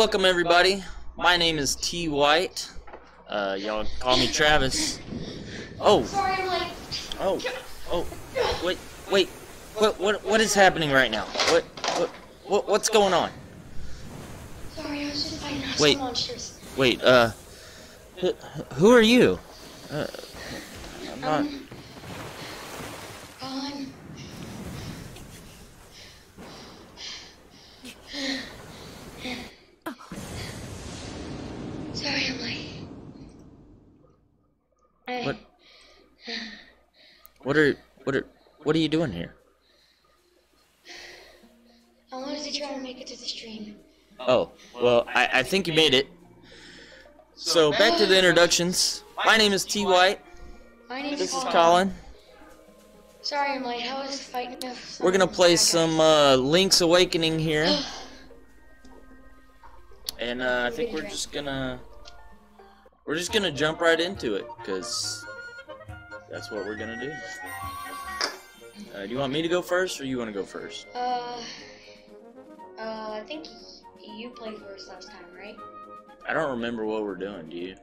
Welcome everybody. My name is T White. Uh, y'all call me Travis. Oh, Sorry, I'm late. oh, oh. Wait, wait. What, what, what is happening right now? What, what, what what's going on? Sorry, I was just fighting Wait. some monsters. Wait, uh, who, who are you? Uh, I'm not. Um, Colin. Sorry, I'm late. What? What are, what are, what are you doing here? I wanted to try to make it to the stream. Oh, well, I, I think you made it. So back to the introductions. My name is T White. My name's This is Colin. Sorry, I'm late. I was fighting We're gonna play some uh, Link's Awakening here, and uh, I think we're just gonna we're just gonna jump right into it because that's what we're gonna do. Uh, do you want me to go first, or you want to go first? Uh, uh, I think you played first last time, right? I don't remember what we're doing. Do you?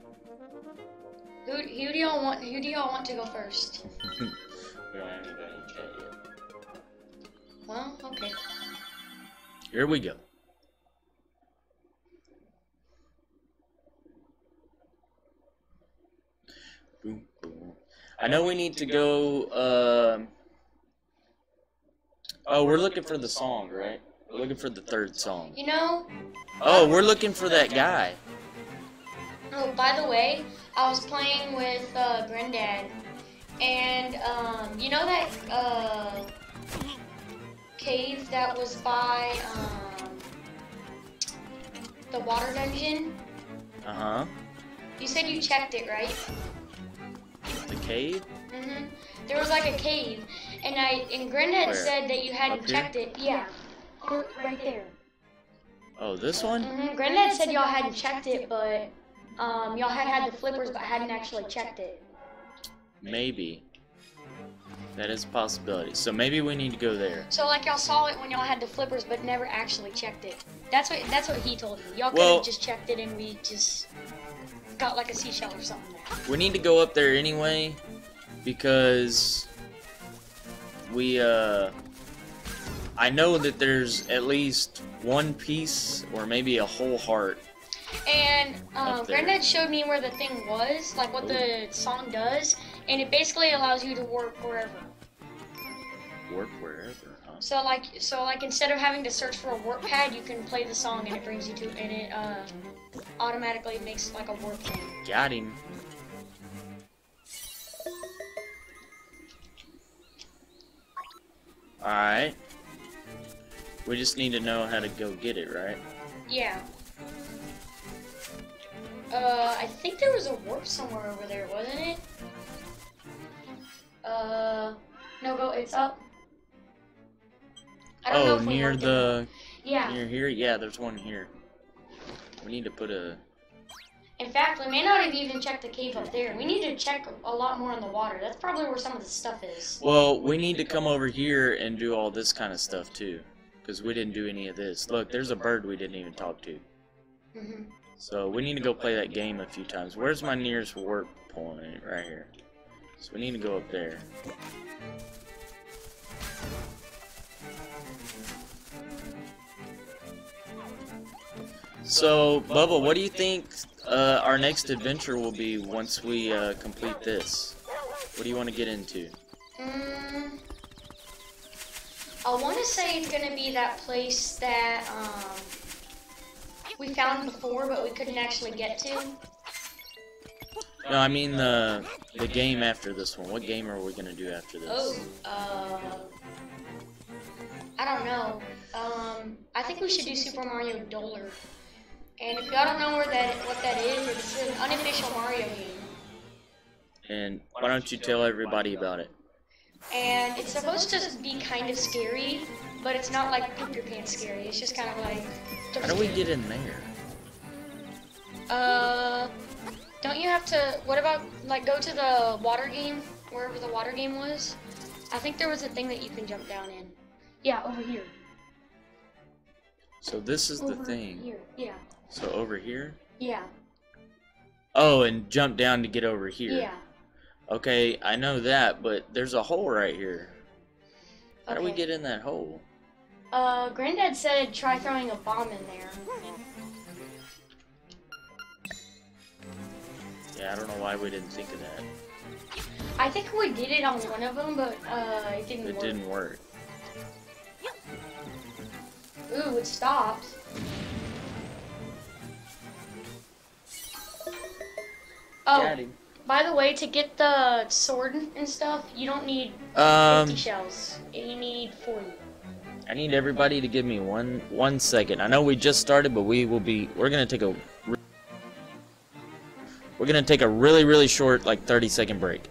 Who, who do y'all want? Who do y'all want to go first? We don't have anybody yet. Well, okay. Here we go. Boom, boom. I know we need to go. Um, oh, we're looking for the song, right? We're looking for the third song. You know, Oh, we're looking for that guy. oh, by the way, I was playing with uh, Granddad, and um, you know that uh, cave that was by um, the water dungeon? Uh huh. You said you checked it, right? The cave. hmm There was like a cave, and I and Granddad Where? said that you hadn't Up here? checked it. Yeah, right there. Oh, this one. hmm Granddad said y'all hadn't checked it, but um, y'all had had the flippers, but hadn't actually checked it. Maybe. That is a possibility. So maybe we need to go there. So like y'all saw it when y'all had the flippers, but never actually checked it. That's what that's what he told me. Y'all could have Well- just checked it, and we just got like a seashell or something. There. We need to go up there anyway because we uh I know that there's at least one piece or maybe a whole heart. And um. Granddad showed me where the thing was, like what the song does, and it basically allows you to work wherever. Work wherever, huh? So like so like instead of having to search for a work pad, you can play the song and it brings you to and it uh, automatically makes like a warp thing. Got him. Alright. We just need to know how to go get it, right? Yeah. Uh, I think there was a warp somewhere over there, wasn't it? Uh, no, go. It's up. I don't know Oh, near warped it. the Yeah. near here? Yeah, there's one here. We need to put a In fact, we may not have even checked the cave up there. We need to check a lot more in the water. That's probably where some of the stuff is. Well, we need to come over here and do all this kind of stuff too. Because we didn't do any of this. Look, there's a bird we didn't even talk to. hmm So we need to go play that game a few times. Where's my nearest work point? Right here. So we need to go up there. So, Bubba, what do you think uh, our next adventure will be once we uh, complete this? What do you want to get into? Mm, I want to say it's gonna be that place that um, we found before, but we couldn't actually get to. No, I mean the the game after this one. What game are we gonna do after this? Oh, uh, I don't know. Um, I think we should do Super Mario Dollar. And if y'all don't know where that what that is, it's an unofficial Mario game. And why don't you tell everybody about it? And it's supposed to be kind of scary, but it's not like poop your pants scary. It's just kind of like. How do we get in there? Uh, don't you have to? What about like go to the water game wherever the water game was? I think there was a thing that you can jump down in. Yeah, over here. So this is the Over thing. Here. Yeah. So over here? Yeah. Oh, and jump down to get over here. Yeah. Okay, I know that, but there's a hole right here. How do we get in that hole? Uh, Granddad said try throwing a bomb in there. Yeah, I don't know why we didn't think of that. I think we did it on one of them, but uh, it didn't It work. didn't work. Ooh, it stopped. Oh, Got by the way, to get the sword and stuff, you don't need 50 Um, shells. You need 40. I need everybody to give me one one second. I know we just started, but we will be. We're gonna take a. We're gonna take a really really short, like 30 second break.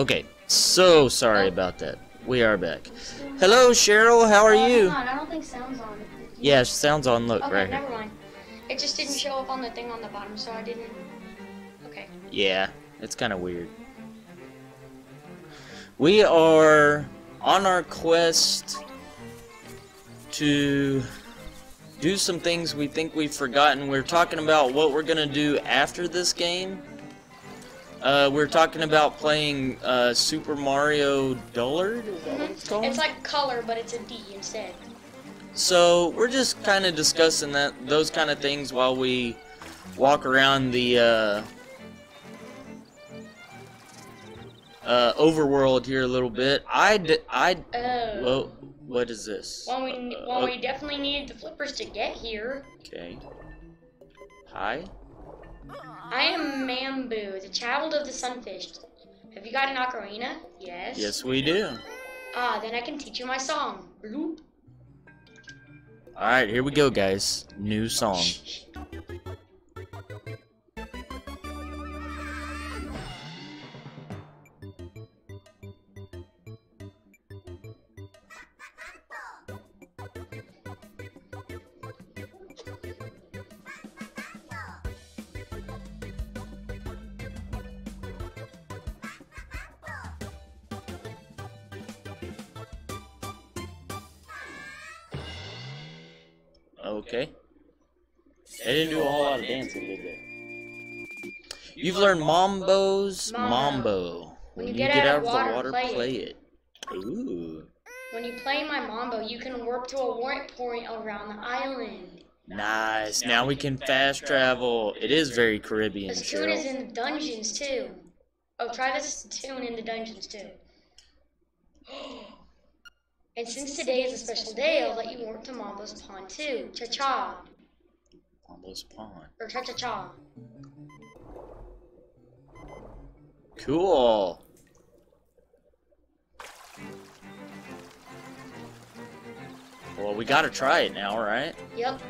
Okay, so sorry about that. We are back. Hello, Cheryl. How are Uh, you? on, I don't think sound's on. Yeah, sounds on. Look Okay, right here. never mind. It just didn't show up on the thing on the bottom, so I didn't. Okay. Yeah, it's kind of weird. We are on our quest to do some things we think we've forgotten. We're talking about what we're gonna do after this game. Uh, we're talking about playing uh, Super Mario Dullard. Is that what it's called? It's like color, but it's a D instead. So we're just kind of discussing that those kind of things while we walk around the uh, uh, overworld here a little bit. I d- I Oh. well, what is this? Well, we well uh, we definitely needed the flippers to get here. okay. Hi. I am Manbo, the child of the sunfish. Have you got an ocarina? Yes. Yes, we do. Ah, then I can teach you my song. Bloop. All right, here we go, guys. New song. You've Manbo's Mambo. Mambo. When, you get, out of the water, play, it. Ooh. When you play my mambo, you can warp to a warp point around the island. Nice. Now we can fast travel. It is very Caribbean, This tune is in the dungeons too. Oh, try this tune in the dungeons too. And since today is a special day, I'll let you warp to Manbo's Pond too. Cha cha. Manbo's Pond. Or cha cha cha. Cool. Well, we gotta try it now, right? Yep.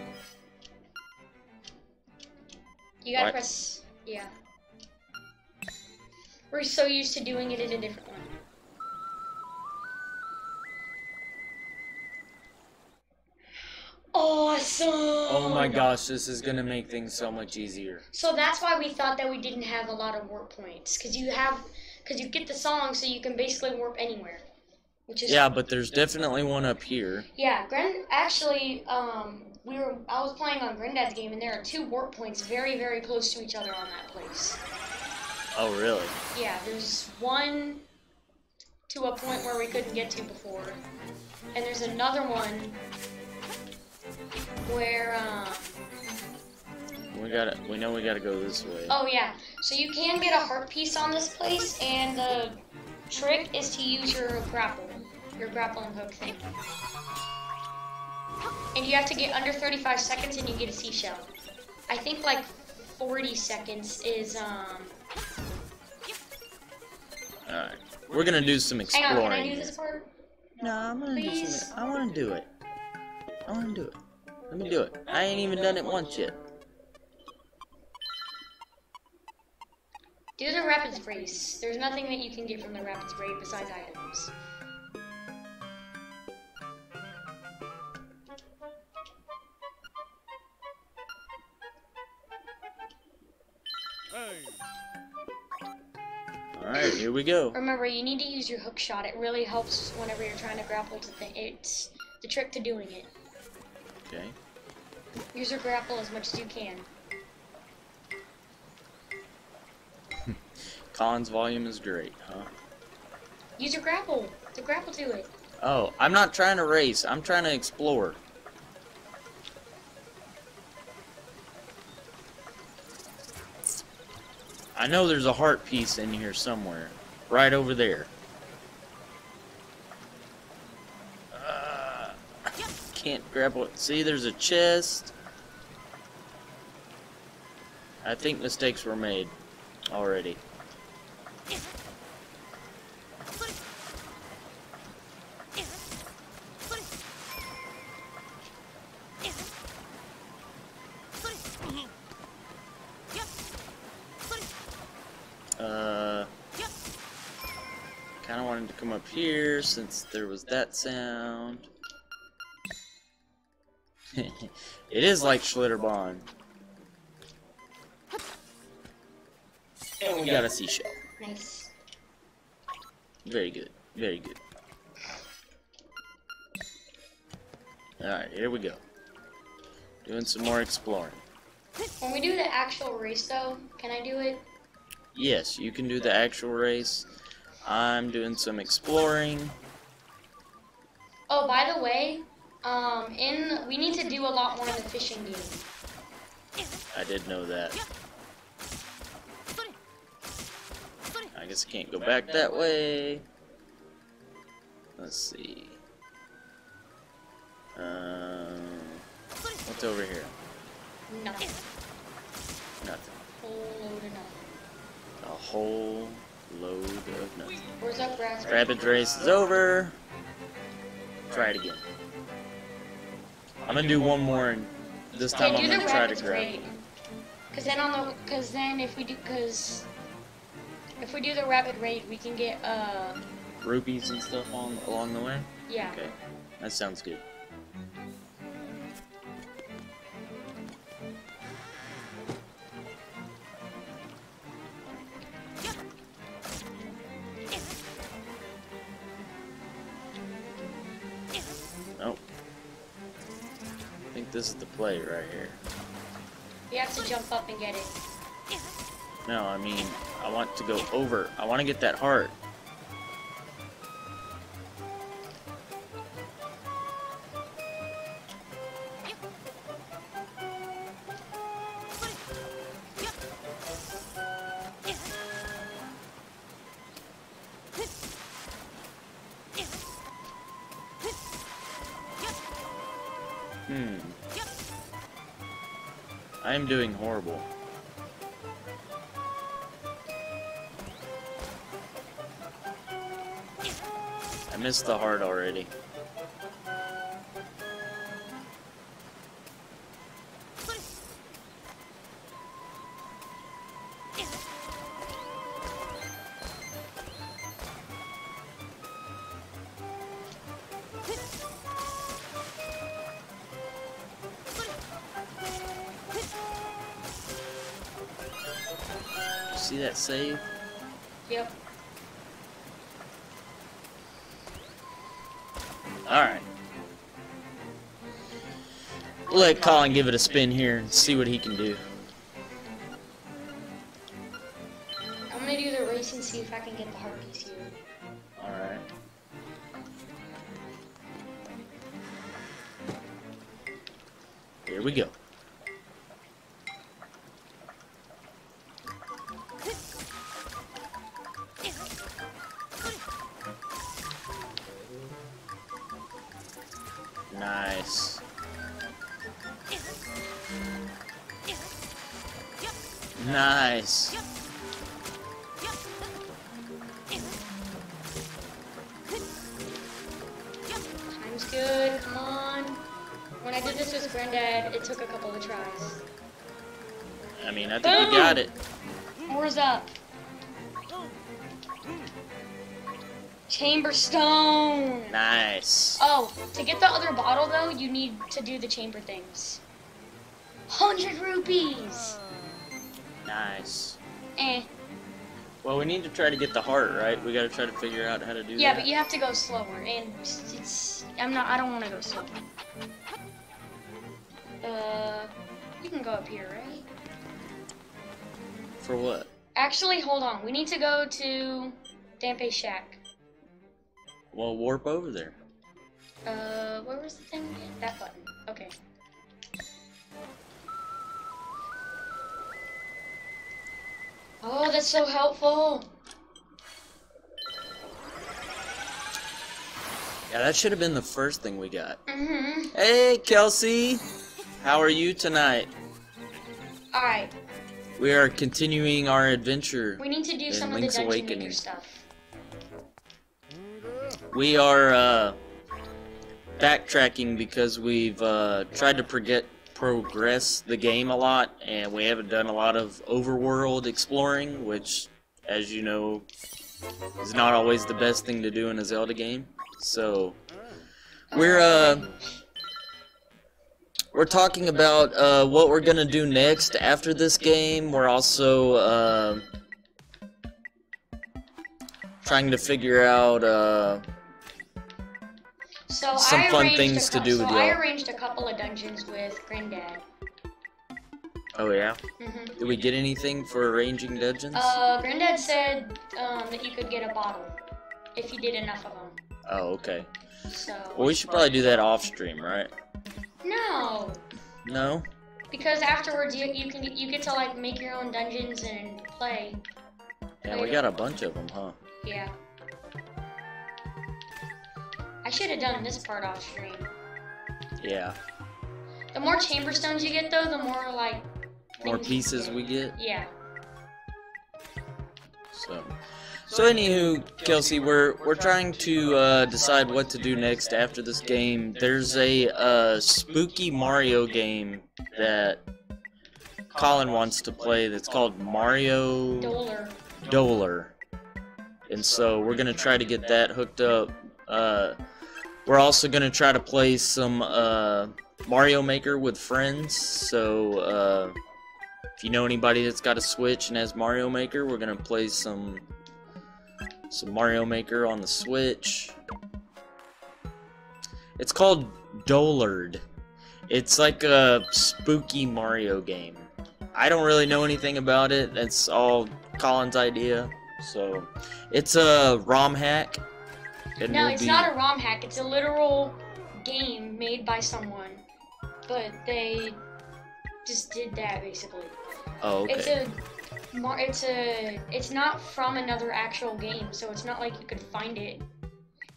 You gotta What? press. Yeah. We're so used to doing it in a different Awesome! Oh my gosh, this is gonna make things so much easier. So that's why we thought that we didn't have a lot of warp points, cause you have, cause you get the song, so you can basically warp anywhere, which is Yeah, but there's definitely one up here. Yeah, Grand actually, um, we were I was playing on Granddad's game, and there are two warp points very, very close to each other on that place. Oh, really? Yeah, there's one to a point where we couldn't get to before, and there's another one where, um, We gotta. We know we gotta go this way. oh yeah, so you can get a heart piece on this place, and the trick is to use your grapple, your grappling hook thing. And you have to get under 35 seconds and you get a seashell. I think like 40 seconds is, um, All right. We're gonna do some exploring. hang on, can I exploring. do this part? No, I'm gonna do Please? something. I wanna do it. I wanna do it. Let me do it. I ain't even done it once yet. Do the rapids race. There's nothing that you can get from the rapids race besides items. Alright, here we go. Remember, you need to use your hook shot. It really helps whenever you're trying to grapple to thing. It's the trick to doing it. Okay. Use your grapple as much as you can. Colin's volume is great, huh? Use your grapple to grapple to it. Oh, I'm not trying to race. I'm trying to explore. I know there's a heart piece in here somewhere. Right over there. Can't grab it. See, there's a chest. I think mistakes were made already. Uh, kind of wanted to come up here since there was that sound. it is like Schlitterbahn. And we got a seashell. Nice. Very good. Very good. Alright, here we go. Doing some more exploring. When we do the actual race, though, can I do it? Yes, you can do the actual race. I'm doing some exploring. Oh, by the way, um, in we need to do a lot more in the fishing game. I did know that. I guess I can't go back that way. Let's see. Um, what's over here? Nothing. Nothing. Whole load of nothing. A whole load of nothing. Where's that grass? Rapid race is over. Try it again. I'm gonna do one more, and this time Yeah, I'm gonna try to grab. raid. Cause then on the, cause then if we do, cause if we do the rapid raid, we can get uh, rupees and stuff on along the way. yeah. Okay, that sounds good. Think this is the play right here. You have to jump up and get it. No, I mean, I want to go over. I want to get that heart. I am doing horrible. I missed the heart already. Let Colin give it a spin here and see what he can do. Up. Chamber stone. Nice. Oh, to get the other bottle though, you need to do the chamber things. Hundred rupees. Nice. Eh. Well, we need to try to get the heart, right? We gotta try to figure out how to do Yeah, that. but you have to go slower, and it's. I'm not. I don't want to go slow. Uh, you can go up here, right? For what? Actually, hold on. We need to go to Dampe Shack. Well, warp over there. Uh, where was the thing again? That button. Okay. Oh, that's so helpful. Yeah, that should have been the first thing we got. Mm-hmm. Hey, Kelsey. How are you tonight? All right. We are continuing our adventure. We need to do some Link's of the dungeon Awakening. maker stuff. We are uh, backtracking because we've uh, tried to forget progress the game a lot, and we haven't done a lot of overworld exploring, which, as you know, is not always the best thing to do in a Zelda game. So we're uh, we're talking about uh, what we're gonna do next after this game. We're also uh, trying to figure out. Uh, So Some I fun things to do so with I y'all. arranged a couple of dungeons with Granddad. oh yeah. hmm Did we get anything for arranging dungeons? Uh, Granddad said um, that you could get a bottle if you did enough of them. oh, okay. So Well, we should probably do that off stream, right? No, No? because afterwards you, you can you get to like make your own dungeons and play. Yeah, we got a bunch of them, huh? Yeah. I should have done this part off stream. Yeah. The more chamber stones you get, though, the more like More pieces get. we get. Yeah. So, so anywho, Kelsey, we're we're trying to uh, decide what to do next after this game. There's a uh, spooky Mario game that Colin wants to play. That's called Mario Dollar. And so we're gonna try to get that hooked up. Uh, we're also gonna try to play some uh, Mario Maker with friends. So uh, if you know anybody that's got a Switch and has Mario Maker, we're gonna play some some Mario Maker on the Switch. It's called Dolard. It's like a spooky Mario game. I don't really know anything about it. That's all Colin's idea. So it's a ROM hack. and No, it's be- not a ROM hack. It's a literal game made by someone, but they just did that basically. Oh, okay. It's a, it's a, it's not from another actual game, so it's not like you could find it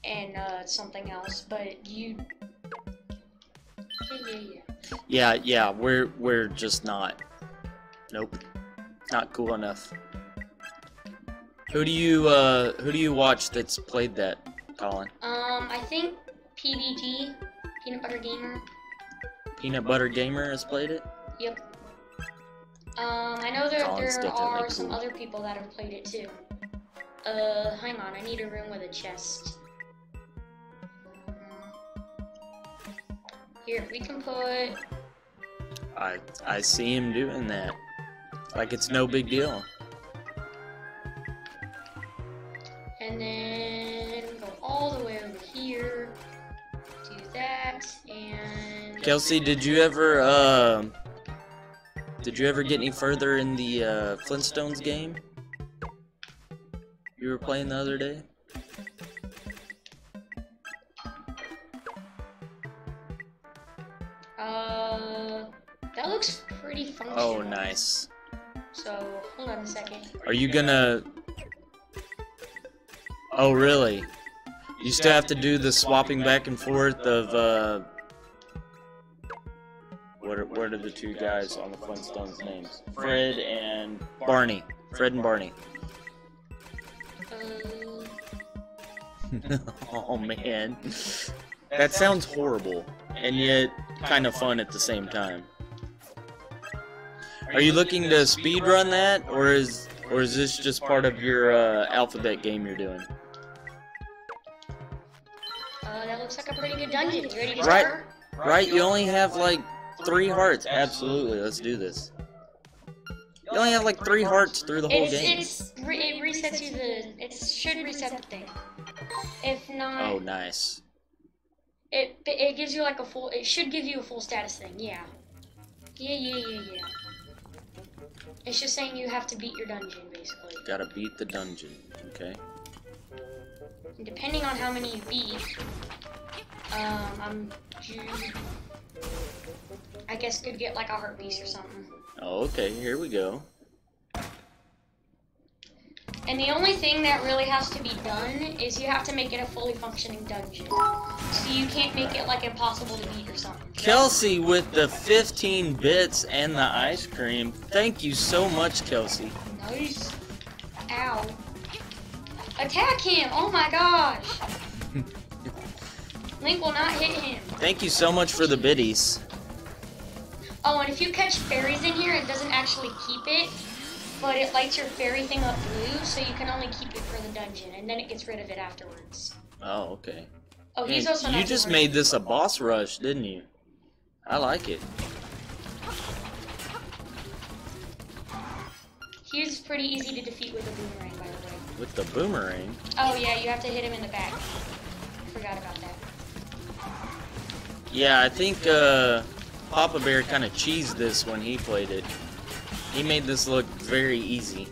and uh, something else. But you, yeah, yeah, yeah. Yeah, yeah, we're we're just not. Nope, not cool enough. Who do you uh who do you watch that's played that, Colin? Um, I think PBG, Peanut Butter Gamer. Peanut Butter Gamer has played it. Yep. Um, I know there, there are some cool. other people that have played it too. Uh, hang on, I need a room with a chest. Here, we can put. I I see him doing that. Like it's no big deal. And then go all the way over here. Do that, and. Kelsey, did you ever uh did you ever get any further in the uh, Flintstones game? You were playing the other day. Uh, that looks pretty functional. Oh, nice. So, hold on a second. Are you gonna? Oh, really? You still have to do the swapping back and forth of uh. What are, the two guys on the Flintstones names? Fred and Barney. Fred and Barney. Oh man. That sounds horrible, and yet kind of fun at the same time. Are you looking to speed run that, or is or is this just part of your uh, alphabet game you're doing? Uh, that looks like a pretty good dungeon. You ready to Right. start? Right? You only have like three hearts. Absolutely, let's do this. You only have like three hearts through the whole It's, game. it's re- it resets you the it should reset the thing. If not, Oh, nice. it it gives you like a full. It should give you a full status thing. Yeah. Yeah, yeah, yeah, yeah. It's just saying you have to beat your dungeon basically. Gotta beat the dungeon. Okay. And depending on how many you beat, um, I'm. I guess could get like a heart piece or something. Oh, okay. Here we go. And the only thing that really has to be done is you have to make it a fully functioning dungeon. So you can't make it like impossible to beat or something. Kelsey with the 15 bits and the ice cream. Thank you so much, Kelsey. Nice. Ow. Attack him! Oh my gosh! Link will not hit him. Thank you so much for the biddies. Oh, and if you catch fairies in here, it doesn't actually keep it, but it lights your fairy thing up blue, so you can only keep it for the dungeon, and then it gets rid of it afterwards. Oh, okay. Oh, he's also you just made this a boss rush, didn't you? I like it. He's pretty easy to defeat with a boomerang, by the way. With the boomerang. Oh yeah, you have to hit him in the back. Forgot about that. Yeah, I think uh, Papa Bear kind of cheesed this when he played it. He made this look very easy.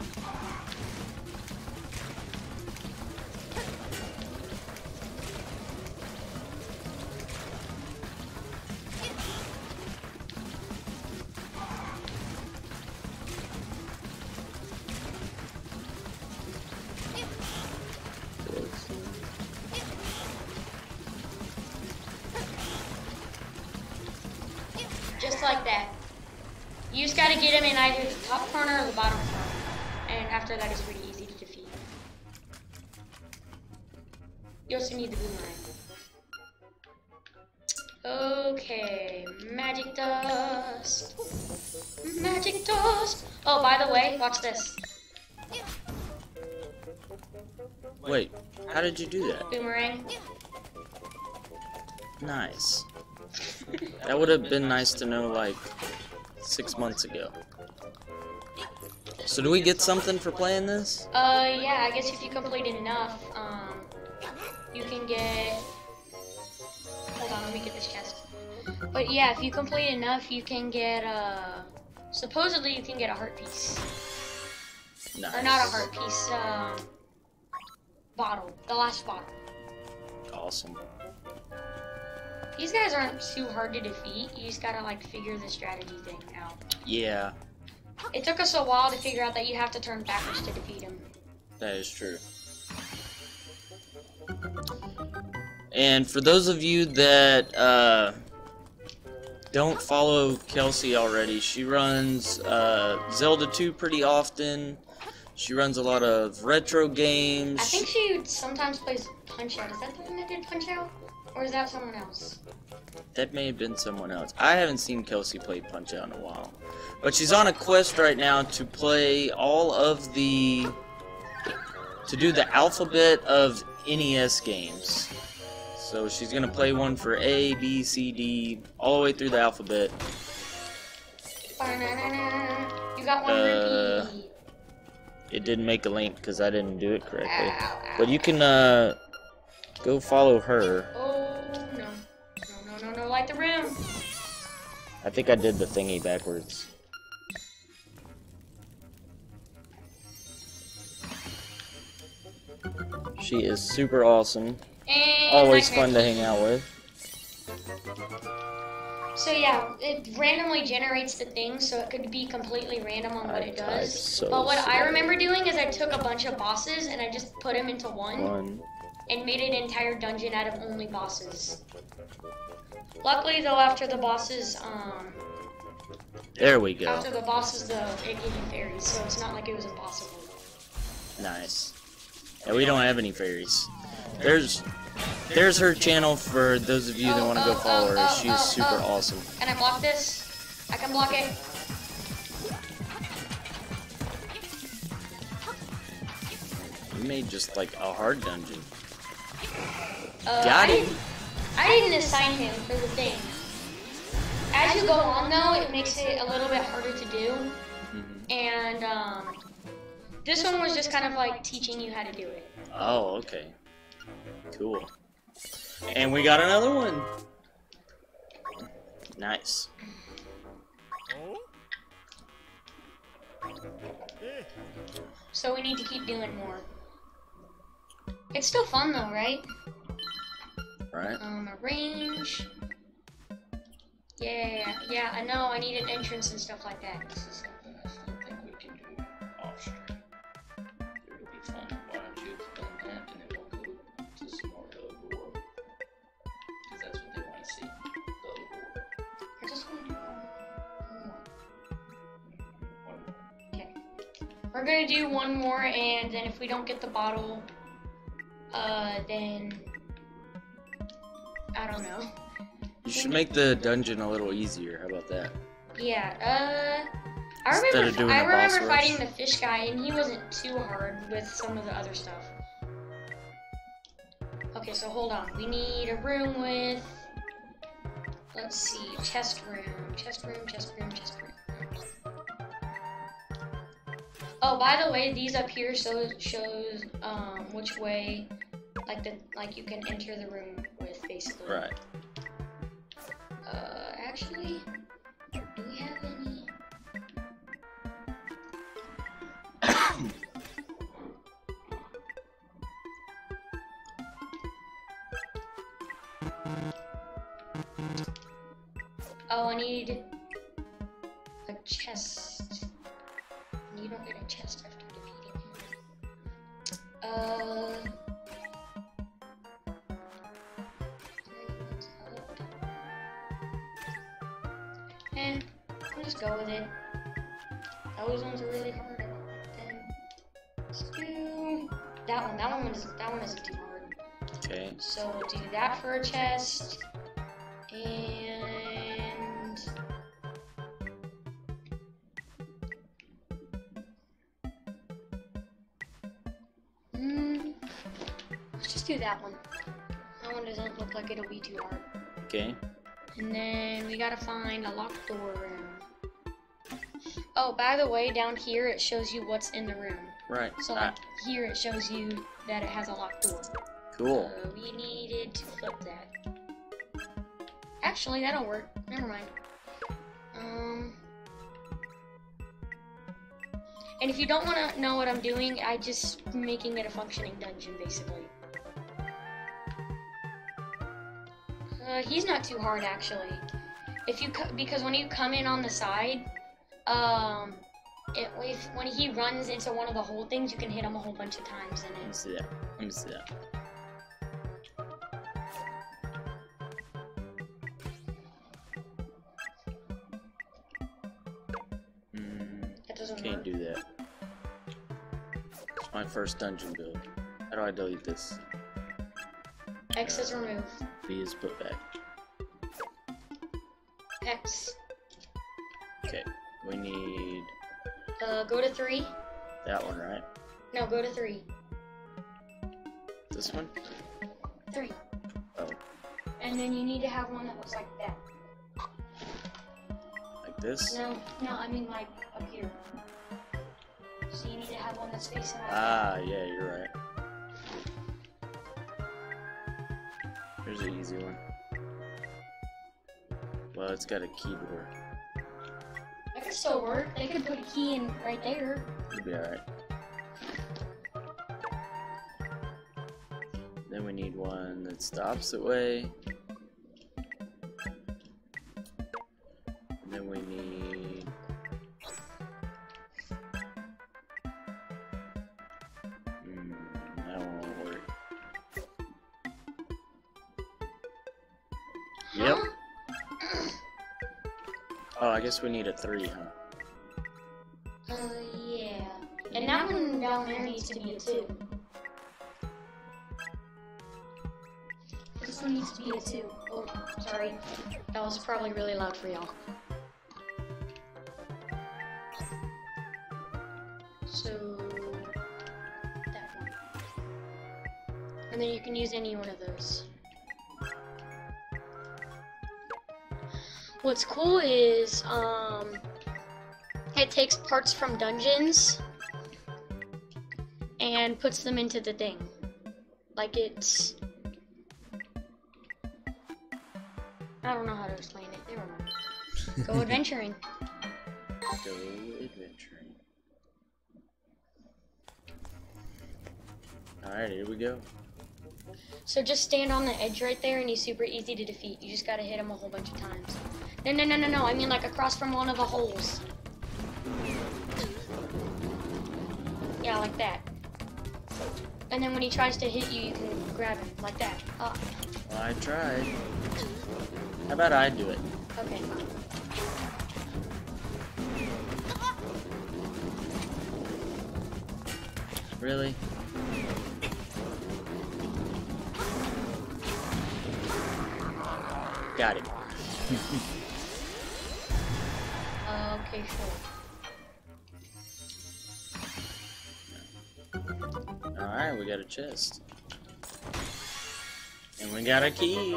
Watch this. Wait, how did you do that? Boomerang. Nice. That would have been nice to know like six months ago. So do we get something for playing this? Uh, yeah, I guess if you complete enough, um, you can get. Hold on, let me get this chest. But yeah, if you complete enough, you can get, uh, supposedly you can get a heart piece. Nice. Or not a heart piece, um, bottle. The last bottle. Awesome. These guys aren't too hard to defeat. You just gotta, like, figure the strategy thing out. Yeah, It took us a while to figure out that you have to turn backwards to defeat him. that is true. And for those of you that uh, don't follow Kelsey already, she runs uh, Zelda 2 pretty often. She runs a lot of retro games. I think she sometimes plays Punch Out. Is that the one that did Punch Out? Or is that someone else? That may have been someone else. I haven't seen Kelsey play Punch Out in a while. But she's on a quest right now to play all of the. to do the alphabet of NES games. So she's gonna play one for A, B, C, D, all the way through the alphabet. You got one Uh, repeat. It didn't make a link because I didn't do it correctly. Ow, ow. But you can uh, go follow her. Oh no. No, no, no, no, light the room. I think I did the thingy backwards. She is super awesome. And Always nightmare. fun to hang out with. So yeah, it randomly generates the thing, so it could be completely random on what I it does. so but what I remember doing is I took a bunch of bosses and I just put them into one, One. and made an entire dungeon out of only bosses. Luckily though, after the bosses, um, There we go. after the bosses though, it gave you fairies, so it's not like it was impossible. Nice. Yeah, we don't have any fairies. There's There's her channel for those of you that Oh, want to go oh, follow oh, her. oh, She's oh, super oh. awesome. Can I block this? I can block it. You made just like a hard dungeon. Uh, Got I it. didn't, I didn't assign him for the thing. As you go on, though, it makes it a little bit harder to do. Mhm. And um, this one was just kind of like teaching you how to do it. Oh, okay. Cool. And we got another one. Nice. So we need to keep doing more. It's still fun though, right? Right? Um, arrange. Yeah, yeah, I know. I need an entrance and stuff like that. This is something I still think we can do off stream. It'll be fun. We're gonna do one more, and then if we don't get the bottle, uh, then I don't know. You should make the dungeon a little easier. How about that? Yeah. Uh, I Instead remember. of doing I remember rush. fighting the fish guy, and he wasn't too hard with some of the other stuff. Okay, so hold on. We need a room with. Let's see, chest room, chest room, chest room, chest room. Oh, by the way, these up here shows shows um which way, like the like you can enter the room with basically. Right. Uh, actually, do we have any? Oh, I need chest after defeating him. Uh. Eh, I'll just go with it. Those ones are really hard. I don't like them. Let's do that one. That one is that one isn't too hard. Okay. So we'll do that for a chest. And that one. That one doesn't look like it'll be too hard. Okay. And then we gotta find a locked door room. Oh, by the way, down here it shows you what's in the room. Right. So Ah, like here it shows you that it has a locked door. cool. Uh, we needed to flip that. Actually, that'll work. Never mind. Um. And if you don't want to know what I'm doing, I just making it a functioning dungeon, basically. Uh, he's not too hard, actually. If you because when you come in on the side, um, it, if, when he runs into one of the hole things, you can hit him a whole bunch of times, and Let me it's see that. Let me see that. Mm, doesn't can't work. do that. It's my first dungeon build. How do I delete this? X is remove. B is put back. X. Okay. We need Uh, go to three. that one, right? No, go to three. This one? Three. Oh, And then you need to have one that looks like that. like this? No, no, I mean like up here. So you need to have one that's facing like Ah, yeah, you're right. Here's an easy one. Well, it's got a keyboard. that. That could still work. They could put a key in right there. It'll be alright. Then we need one that's the opposite way. Guess we need a three, huh? Uh, yeah. And that one down there needs to be a two. This one needs to be a two. Oh, sorry. That was probably really loud for y'all. So that one. And then you can use any one of those. What's cool is um it takes parts from dungeons and puts them into the thing. Like it's I don't know how to explain it. Never mind. Go adventuring. Go adventuring. Alright, here we go. So just stand on the edge right there and he's super easy to defeat. You just gotta hit him a whole bunch of times. No, no, no, no, no. I mean like across from one of the holes. Yeah, like that. And then when he tries to hit you, you can grab him like that. Oh, Well, I tried. How about I do it? okay, fine. Really? Got it. Okay, sure. Alright, we got a chest. And we got a key.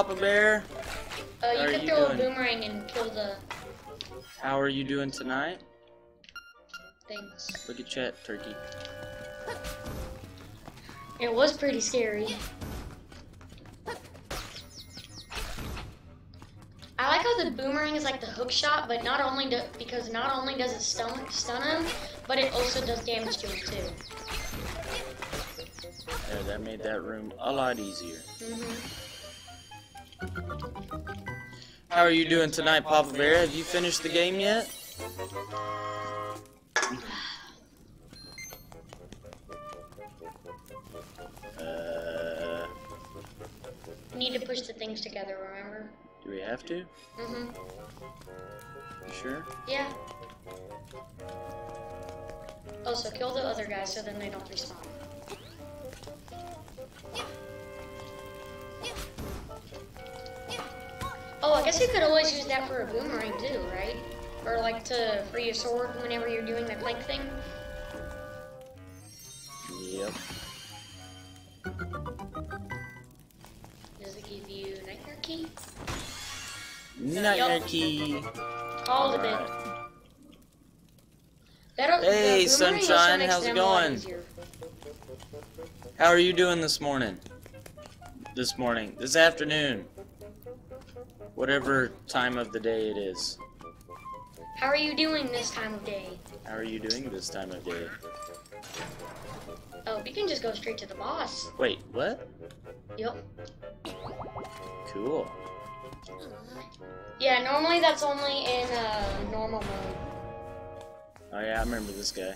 Papa Bear! Uh, How you are can you throw doing? a boomerang and kill the How are you doing tonight? Thanks. Look at chat, turkey. It was pretty scary. I like how the boomerang is like the hook shot, but not only do, because not only does it stun stun him, but it also does damage to him too. Yeah, that made that room a lot easier. hmm How are you doing tonight, Papa Bear? Have you finished the game yet? Uh, We need to push the things together. Remember? do we have to? Mm-hmm. You sure? Yeah. Also, kill the other guys so then they don't respawn. Use that for a boomerang too, right? Or like to free your sword whenever you're doing the clank thing. Yep. Does it give you nightmare key? Nightmare key. A bit. That'll, Hey, the boomerang also sunshine, how's it them a lot going? How are you doing this morning? This morning. This afternoon. Whatever time of the day it is. How are you doing this time of day? How are you doing this time of day? Oh, we can just go straight to the boss. Wait, what? Yep. Cool. Yeah, normally that's only in uh, normal mode. Oh yeah, I remember this guy.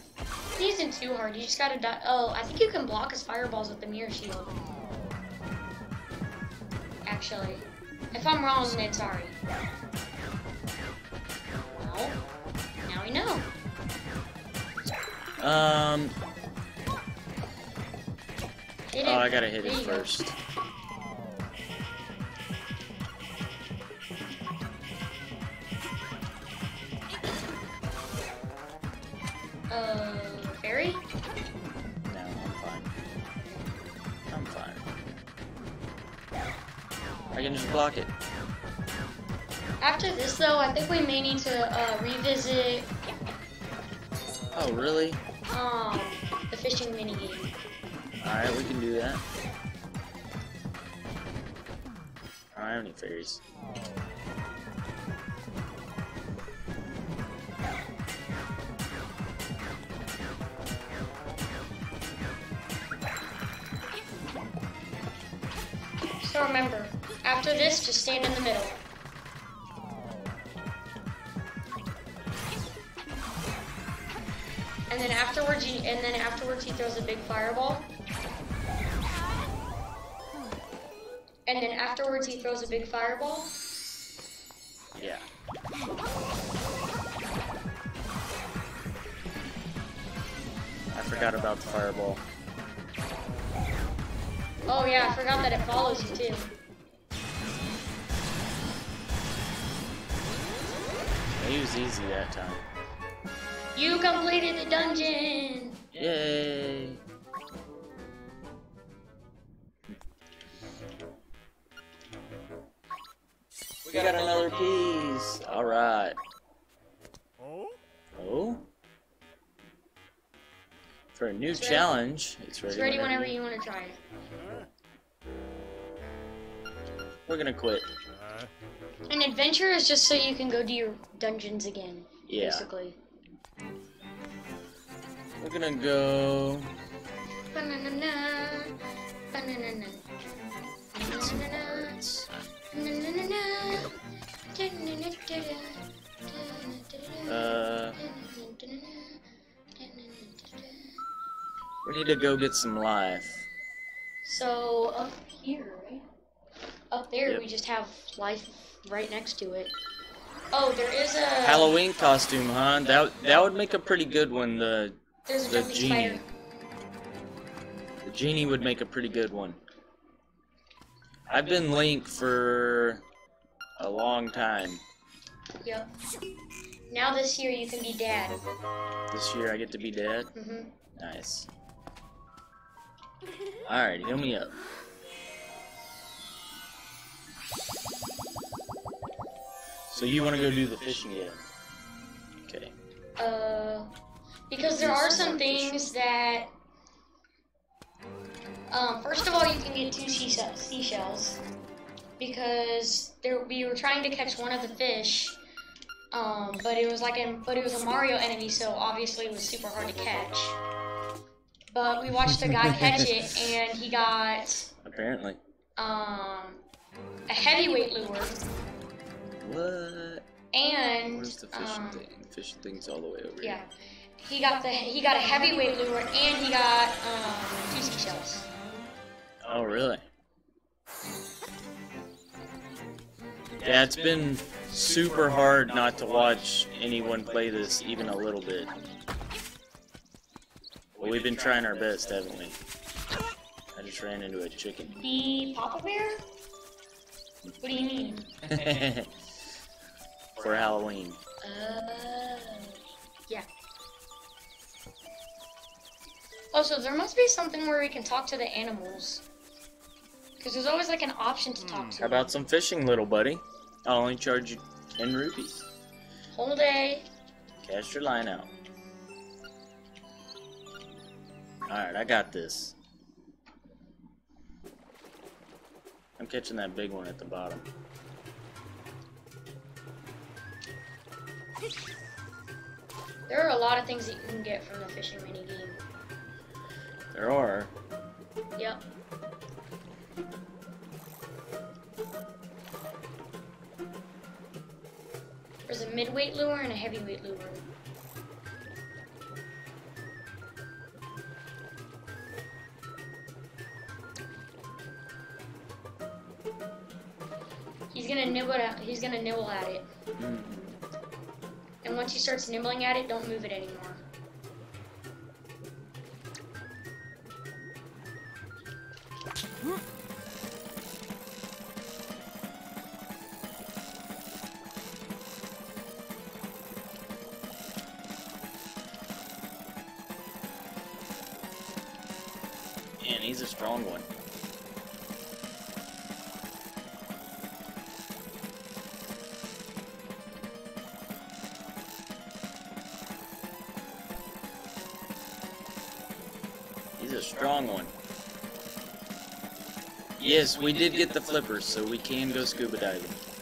He isn't too hard. You just gotta die. Oh, I think you can block his fireballs with the mirror shield. Actually, if I'm wrong, then sorry. Well, now we know. Um, Hit oh. I gotta hit There it you go. first. Uh, I can just block it. After this, though, I think we may need to uh, revisit Oh, really? um, the fishing minigame. Alright, we can do that. I don't any fairies. Just stand in the middle. And then afterwards, you, and then afterwards, he throws a big fireball. And then afterwards, he throws a big fireball. Yeah. I forgot about the fireball. Oh yeah, I forgot that it follows you too. Easy that time. You completed the dungeon! Yay! We got another piece. All right. Oh? Oh. For a new It's ready. challenge, it's ready. It's ready whenever you want to try it. We're gonna quit. An adventure is just so you can go do your dungeons again, Yeah. basically. We're gonna go. Uh, we need to go get some life. So up here, right? Up there, Yep. we just have life right next to it. Oh, there is a Halloween costume, huh? That that would make a pretty good one. The There's the jumping genie. spider. the genie would make a pretty good one. I've been Link for a long time. Yep. Now this year you can be dad. This year I get to be dad. hmm Nice. Alright, heal me up. So you want to go do the fishing game? Okay. Uh, because there are some things that. Um, first of all, you can get two seashells. because there we were trying to catch one of the fish, um, but it was like a but it was a Mario enemy, so obviously it was super hard to catch. But we watched a guy catch it, and he got Apparently. um, a heavyweight lure What? and Where's the fishing um, thing? Fishing thing's all the way over Yeah. here. He got the he got a heavyweight lure and he got um, two seashells. Oh, really? Yeah, it's been super hard not to watch anyone play this even a little bit. Well, we've been trying our best, haven't we? I just ran into a chicken. The Papa Bear? What do you mean? For Halloween. Uh, yeah. Also, there must be something where we can talk to the animals. Because there's always like an option to talk to. How about some fishing, little buddy? I'll only charge you 10 rupees. Whole day. Cast your line out. Alright, I got this. I'm catching that big one at the bottom. There are a lot of things that you can get from the fishing mini game. There are. Yep. There's a midweight lure and a heavyweight lure. He's gonna nibble at he's gonna nibble at it. Mm. Once he starts nibbling at it, don't move it anymore. Yes, we did get the flippers, so we can go scuba diving.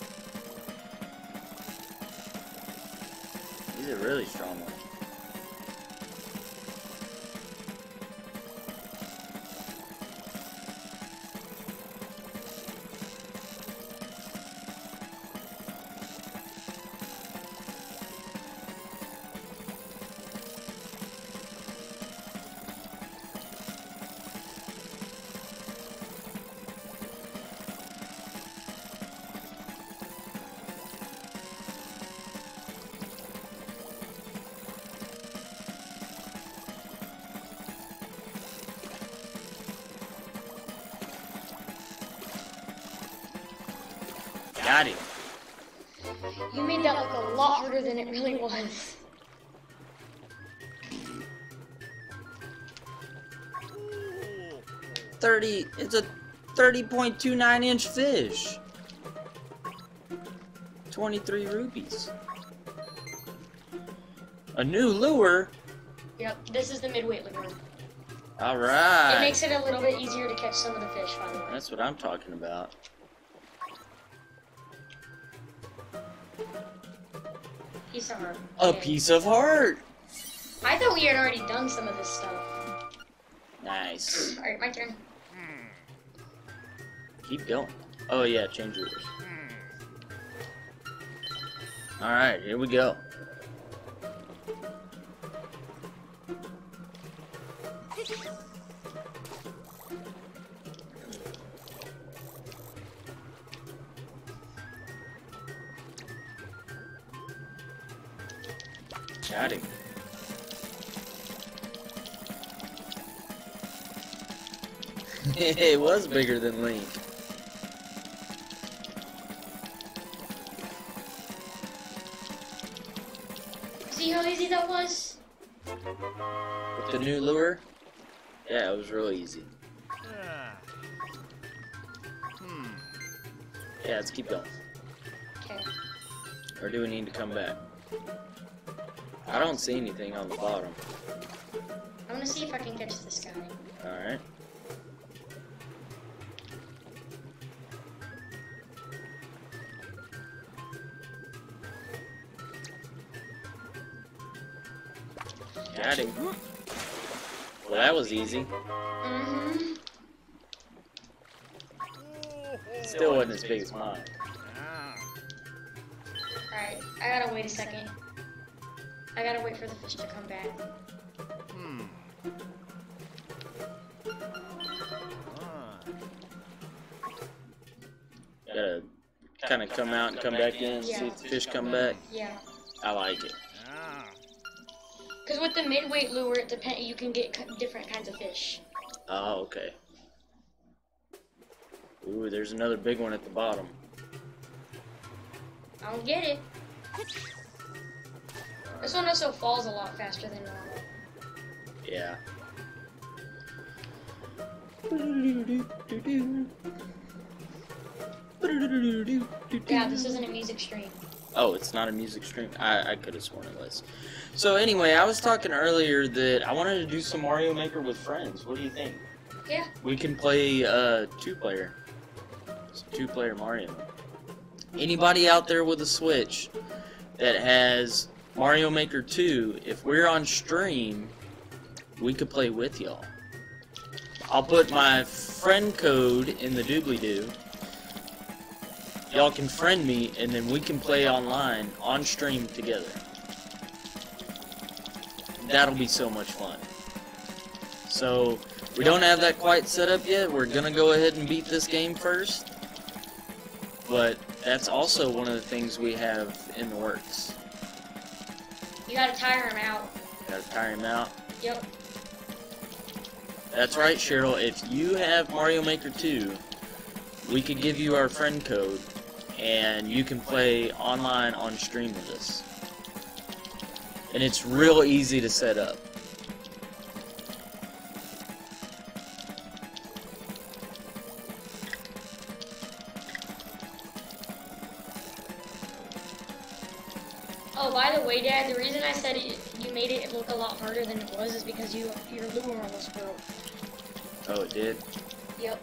1.29 inch fish. 23 rupees. A new lure? Yep, this is the midweight lure. Alright. It makes it a little bit easier to catch some of the fish, finally. That's what I'm talking about. Piece of heart. A piece of heart! I thought we had already done some of this stuff. Nice. Alright, my turn. Keep going. Oh yeah, change yours. All right, here we go. Him. it was bigger than Link. Yeah, let's keep going. Okay. Or do we need to come back? I don't see anything on the bottom. I'm gonna see if I can catch this guy. Alright. Got him. Well, that was easy. Mm-hmm. Still wasn't big as mine. Ah. Alright, I gotta wait a second. I gotta wait for the fish to come back. Hmm. Ah. Gotta kind of come out and come back in, see if the fish come back. Yeah. I like it. Ah. Because with the midweight lure, it depend you can get different kinds of fish. Oh, okay. Ooh, there's another big one at the bottom. I don't get it. This one also falls a lot faster than normal. Yeah. Yeah, this isn't a music stream. Oh, it's not a music stream. I, I could have sworn it was. So anyway, I was talking earlier that I wanted to do some Mario Maker with friends. What do you think? Yeah. We can play uh, two player. Two player Mario. Anybody out there with a Switch that has Mario Maker 2, if we're on stream, we could play with y'all. I'll put my friend code in the doobly doo. Y'all can friend me, and then we can play online on stream together. That'll be so much fun. So, we don't have that quite set up yet. We're gonna go ahead and beat this game first. But that's also one of the things we have in the works. You gotta tire him out. Gotta tire him out. Yep. That's right, Cheryl. If you have Mario Maker 2, we could give you our friend code, and you can play online on stream with us. And it's real easy to set up. The way, Dad, the reason I said it, you made it look a lot harder than it was is because you your lure almost broke. Oh, it did? Yep.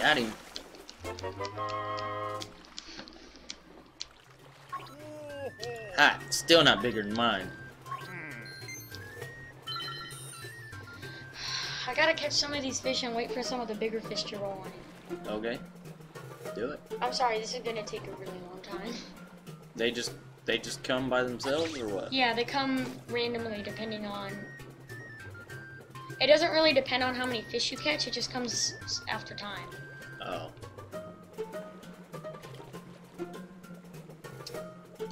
Got him. Ha! Still not bigger than mine. I gotta catch some of these fish and wait for some of the bigger fish to roll in. Okay. Do it. I'm sorry, this is gonna take a really long time. They just they just come by themselves or what? Yeah, they come randomly depending on. It doesn't really depend on how many fish you catch. It just comes after time. Oh.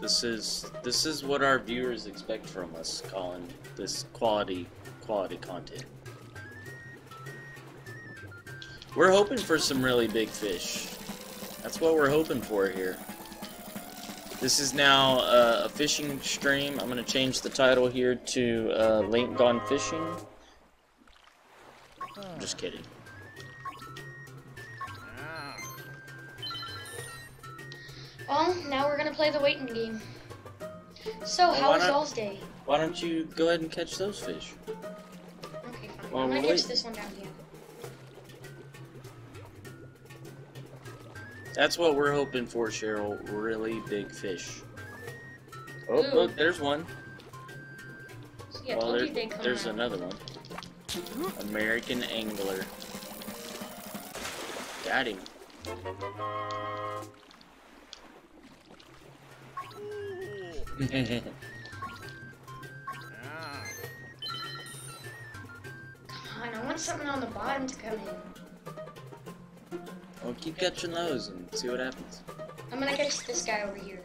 This is this is what our viewers expect from us, calling this quality quality content. We're hoping for some really big fish. That's what we're hoping for here. This is now uh, a fishing stream. I'm going to change the title here to uh, Link Gone Fishing. I'm just kidding. Well, now we're gonna play the waiting game. So, Well, how was y'all's day? Why don't you go ahead and catch those fish? Okay, fine. Well, I'm gonna catch waiting. this one down here. That's what we're hoping for, Cheryl. Really big fish. Oh, Ooh. look, there's one. Yeah, well, there- you they'd come there's out. another one. Mm-hmm. American Angler. Got him. Come on, I want something on the bottom to come in. Well, keep catching those and see what happens. I'm gonna catch this guy over here.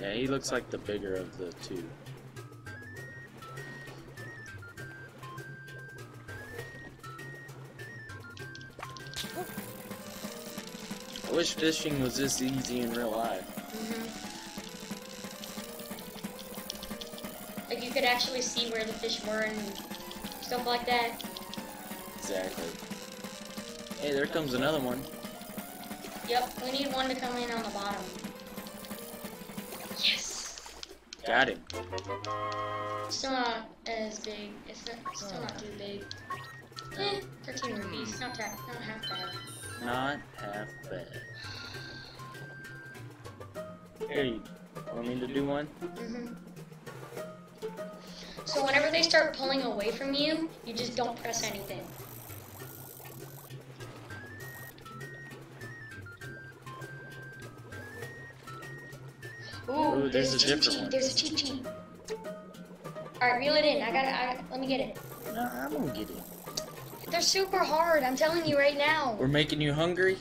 Yeah, he looks like the bigger of the two. I wish fishing was this easy in real life. hmm Like you could actually see where the fish were and stuff like that. Exactly. Hey, there comes another one. Yep, we need one to come in on the bottom. Yes! Got him. Still not as big. It's not, still not too big. Eh, 13 rupees. Not that, not half bad. Not half bad. Here, you want me to do one? hmm So whenever they start pulling away from you, you just don't press anything. Ooh, Ooh, there's a cheat different sheet. one. There's a cheat sheet. All right, reel it in. I gotta, I, let me get it. No, I'm gonna get it. They're super hard. I'm telling you right now. We're making you hungry?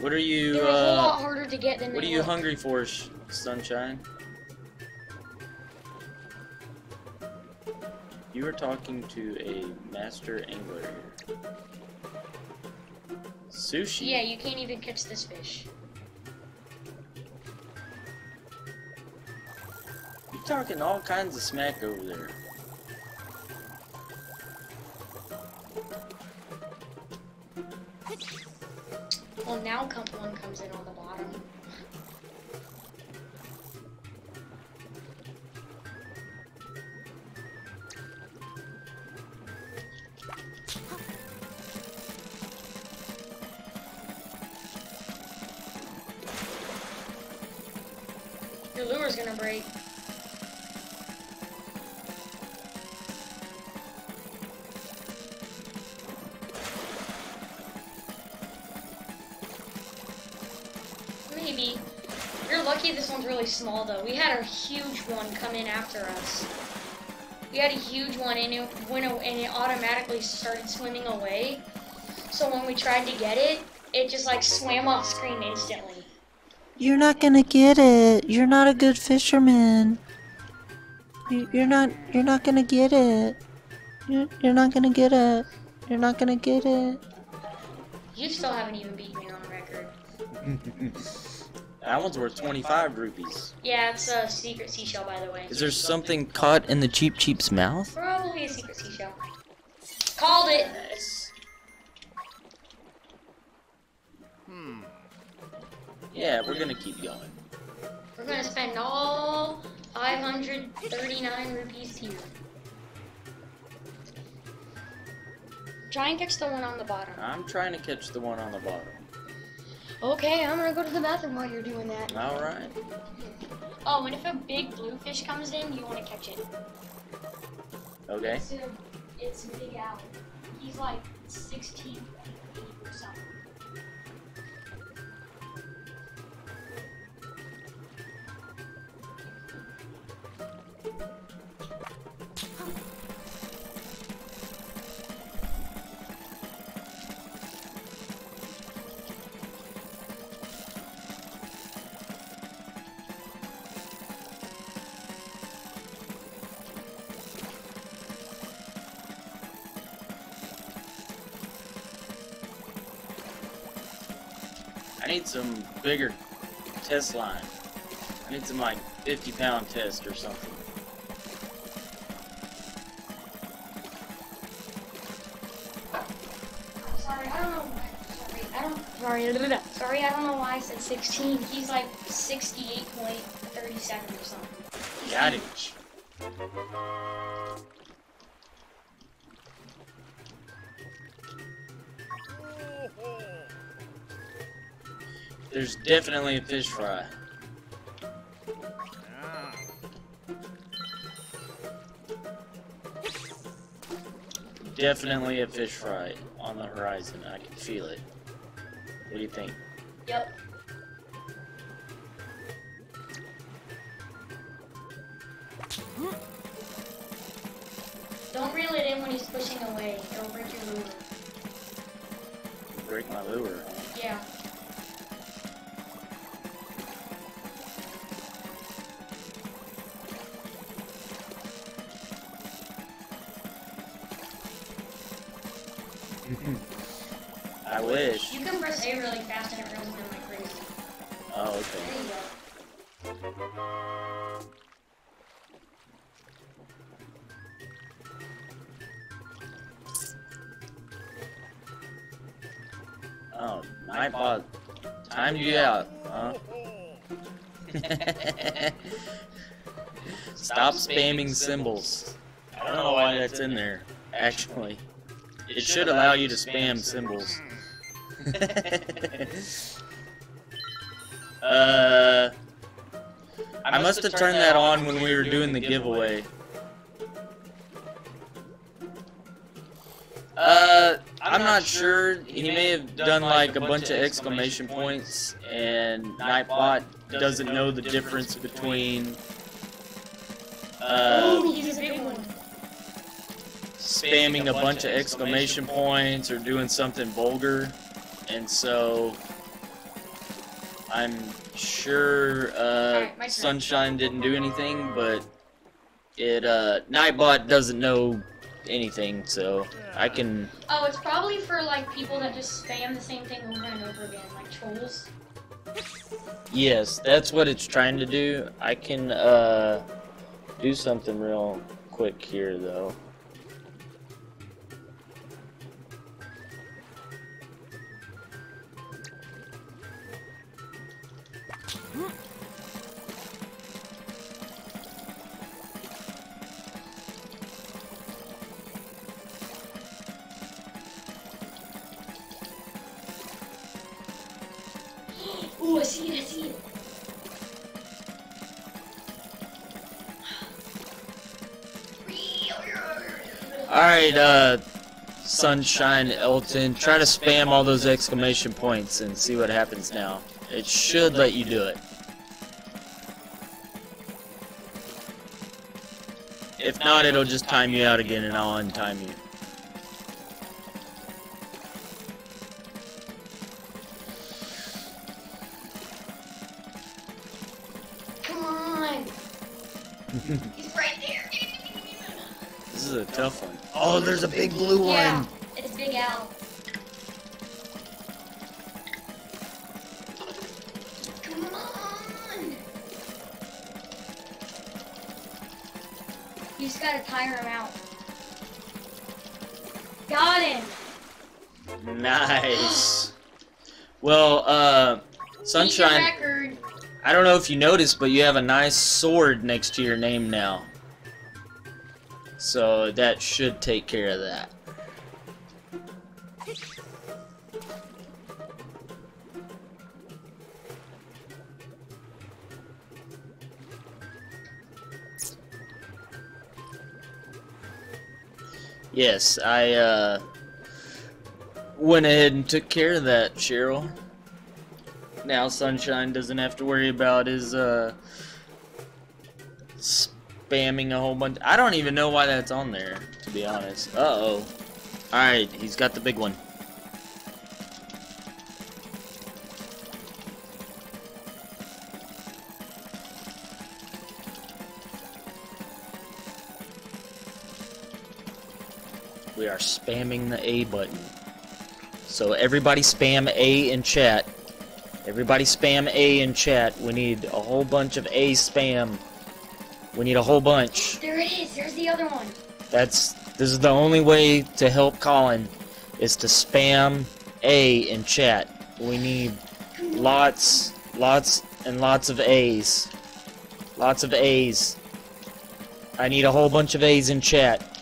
What are you, They're a whole lot uh, harder to get than what are you look. hungry for, Sh- Sunshine? You are talking to a master angler here. Sushi? Yeah, you can't even catch this fish. Talking all kinds of smack over there. Well, now come, one comes in on the bottom. Your lure's gonna break. One come in after us. We had a huge one and it went and it automatically started swimming away. So when we tried to get it, it just like swam off screen instantly. You're not gonna get it. You're not a good fisherman. You- You're not. You're not gonna get it. You're, you're not gonna get it. You're not gonna get it. You still haven't even beat me on record. that one's worth 25 rupees. Yeah, it's a secret seashell by the way. Is there something caught in the Cheep Cheep's mouth? Probably a secret seashell. Called it. Yes. Hmm. Yeah, we're gonna keep going. We're gonna spend all 539 rupees here. Try and catch the one on the bottom. I'm trying to catch the one on the bottom. Okay, I'm gonna go to the bathroom while you're doing that. Alright. Oh, and if a big bluefish comes in, you want to catch it. Okay. It's a, it's a big owl. He's like 16 feet or something. Bigger test line. I need some like 50 pound test or something. Sorry, I don't know. why- Sorry, I don't. Sorry, sorry, I don't know why I said 16. He's like 68.37 or something. Got him. There's definitely a fish fry. Definitely a fish fry on the horizon. I can feel it. What do you think? Out, huh? Stop spamming symbols. I don't know why that's in there, actually. It should allow you to spam symbols. uh, I must have turned that on when we were doing the giveaway. Not sure. He may have done like a bunch of exclamation points, and Nightbot doesn't know the difference between uh, Ooh, he's a big one. spamming a bunch of exclamation points or doing something vulgar, and so I'm sure uh, Alright, my turn. Sunshine didn't do anything, but it uh, Nightbot doesn't know anything, so I can Oh, it's probably for like people that just spam the same thing over and over again, like trolls. Yes, that's what it's trying to do. I can uh do something real quick here though. Ooh, I see it, I see it. Alright, uh Sunshine Elton, try to spam all those exclamation points and see what happens now. It should let you do it. If not, it'll just time you out again and I'll untime you. Tough one. Oh, there's a big blue one! Yeah, it's Big Al. Come on. You just gotta tire him out. Got him. Nice. Well, uh, Sunshine, record. I don't know if you noticed, but you have a nice sword next to your name now. So that should take care of that. Yes, I uh, went ahead and took care of that, Cheryl. Now Sunshine doesn't have to worry about his uh, spamming a whole bunch. I don't even know why that's on there, to be honest. Uh oh. Alright, he's got the big one. We are spamming the A button. So everybody spam A in chat Everybody spam A in chat. We need a whole bunch of A spam. We need a whole bunch. There it is. There's the other one. That's this is the only way to help Colin is to spam A in chat. We need lots, lots, and lots of A's. Lots of A's. I need a whole bunch of A's in chat.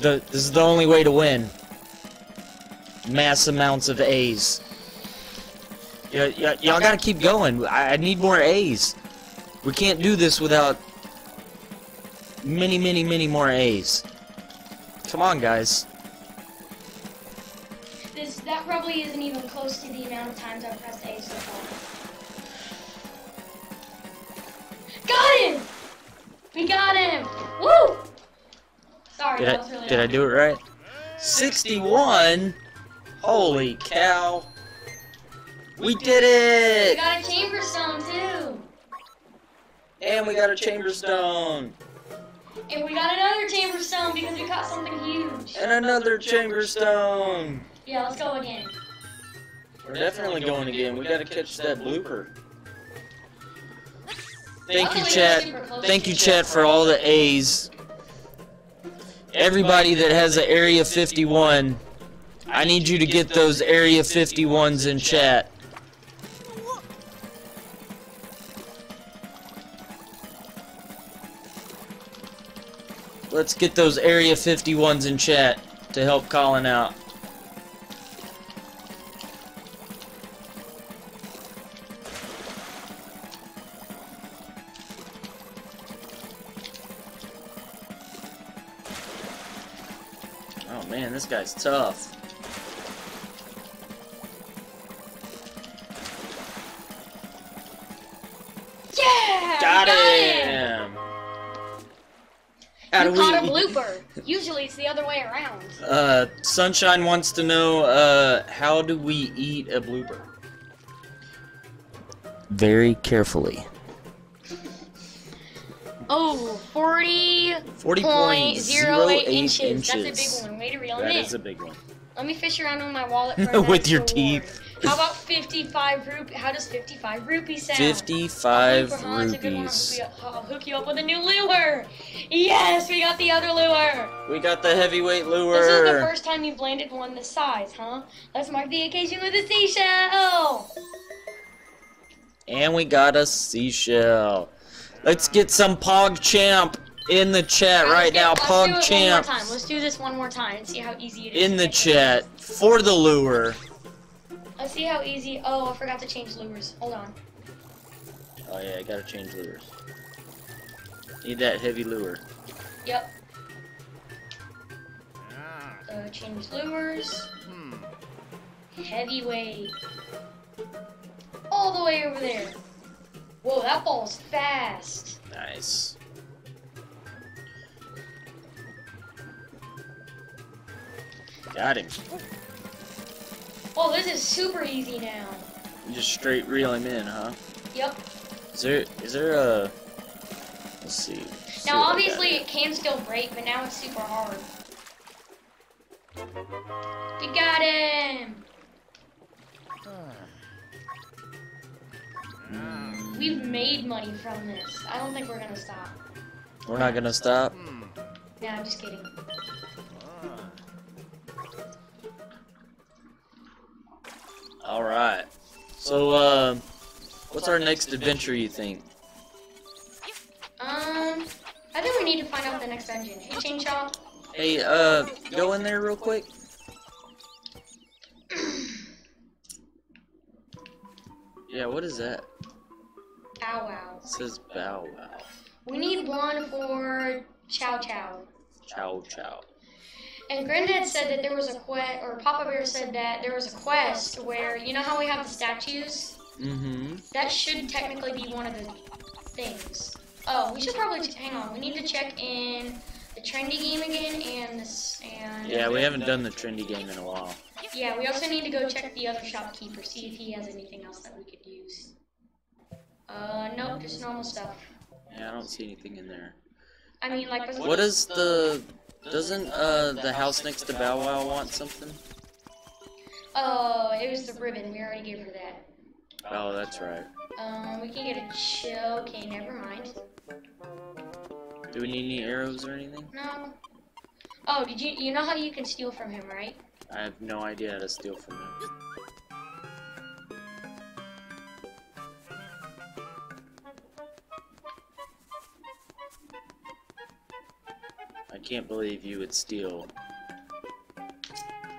The this is the only way to win. Mass amounts of A's. Y'all gotta keep going. I, I need more A's. We can't do this without many, many, many more A's. Come on, guys. This that probably isn't even close to the amount of times I've pressed A so far. Got him! We got him! Woo! Sorry, Did I really did I do it right? 61. Holy cow! We did it! We got a chamber stone too! And we got a chamber stone And we got another chamber stone because we caught something huge. and another chamber stone. Yeah, let's go again. We're definitely going again. We gotta catch that blooper. Thank you, chat. Thank you, chat, for all the A's. Everybody that has an Area 51, I need you to get those Area 51s in chat. Let's get those Area 51s in chat to help Colin out. Man, this guy's tough. Yeah! Got we him! How You do caught a blooper. Usually it's the other way around. Uh, Sunshine wants to know, uh, how do we eat a blooper? Very carefully. Oh, 40 40.08 inches. That's a big one. To reel That is a big one. Let me fish around with my wallet for With your teeth. How about 55 rupees? How does 55 rupees sound? 55 Blooper, huh? It's a good one. I'll rupees. hook you up- I'll hook you up with a new lure. Yes, we got the other lure. We got the heavyweight lure. This is the first time you've landed one this size, huh? Let's mark the occasion with a seashell. And we got a seashell. Let's get some Pog Champ in the chat Alright, right now. let's do one Champ more time. Let's do this one more time and see how easy it is. in the chat for the lure. Let's see how easy. Oh, I forgot to change lures. Hold on. Oh yeah, I gotta change lures. Need that heavy lure. Yep. Ah. Uh, change lures. Hmm. Heavyweight. All the way over there. Whoa, that ball's fast. Nice. Got him. Oh, this is super easy now. You just straight reel him in, huh? Yep. Is there is there a let's see. let's Now, got obviously, it can still break, but now it's super hard. We got him! We've made money from this. I don't think we're gonna stop. We're not gonna stop. Nah, I'm just kidding. Alright. So uh what's our next adventure you think? Um, I think we need to find out the next dungeon. Hey, Chainsaw. Hey, uh go in there real quick. Yeah, what is that? Bow Wow. It says bow wow. We need one for Chow Chow. Chow chow. And Granddad said that there was a quest, or Papa Bear said that there was a quest where, you know how we have the statues? Mm-hmm. That should technically be one of the things. Oh, we should probably hang on. We need to check in the trendy game again and this and Yeah, we haven't done the trendy game in a while. yeah. We also need to go check the other shopkeeper, see if he has anything else that we could use. Uh, nope, just normal stuff. Yeah, I don't see anything in there. I mean, like, was What is the... Doesn't, uh, the house next to Bow Wow want something? Oh, it was the ribbon. We already gave her that. Oh, that's right. Um, we can get a chill. Okay, never mind. Do we need any arrows or anything? No. Oh, did you you know how you can steal from him, right? I have no idea how to steal from him. I can't believe you would steal.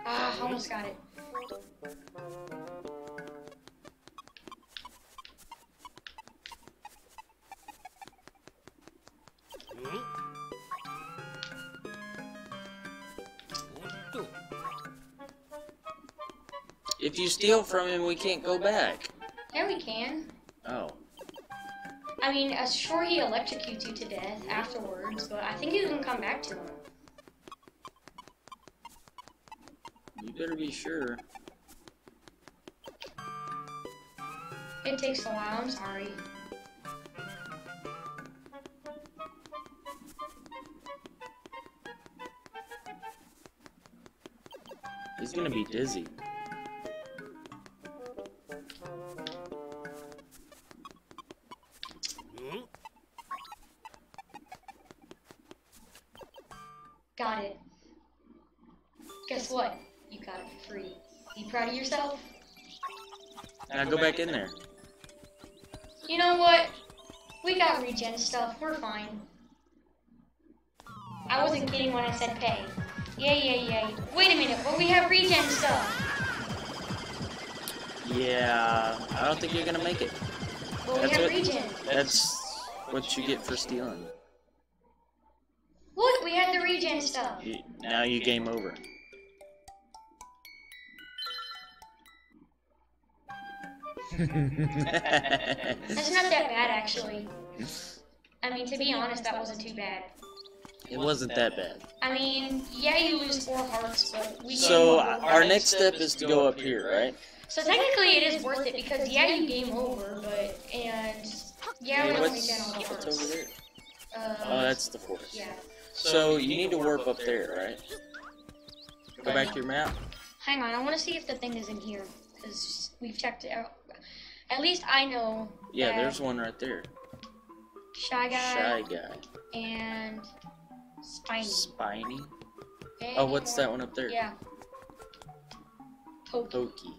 Ah, almost got it. If you steal from him, we can't go back. Yeah, we can. Oh. I mean, uh, sure he electrocutes you to death afterwards, but I think you can come back to him. You better be sure. It takes a while. I'm sorry. He's gonna be dizzy. What you get for stealing. Look, we had the regen stuff. You, now you game over. That's not that bad, actually. I mean, to be honest, that wasn't too bad. it wasn't that bad. I mean, yeah, you lose four hearts, but we So game uh, our next step is to go up here, right? So technically, it is worth it because yeah, you game over, but and yeah, we Hey, don't what's, regen the what's over there? Uh, Oh, that's the forest. yeah. So you need to warp up there, right? Go back to your map. Hang on, I want to see if the thing is in here because we've checked it out. At least I know. Yeah, that there's one right there. Shy Guy Shy guy. and Spiny. Spiny. Okay, Oh, what's more- that one up there? Yeah. Pokey. Pokey.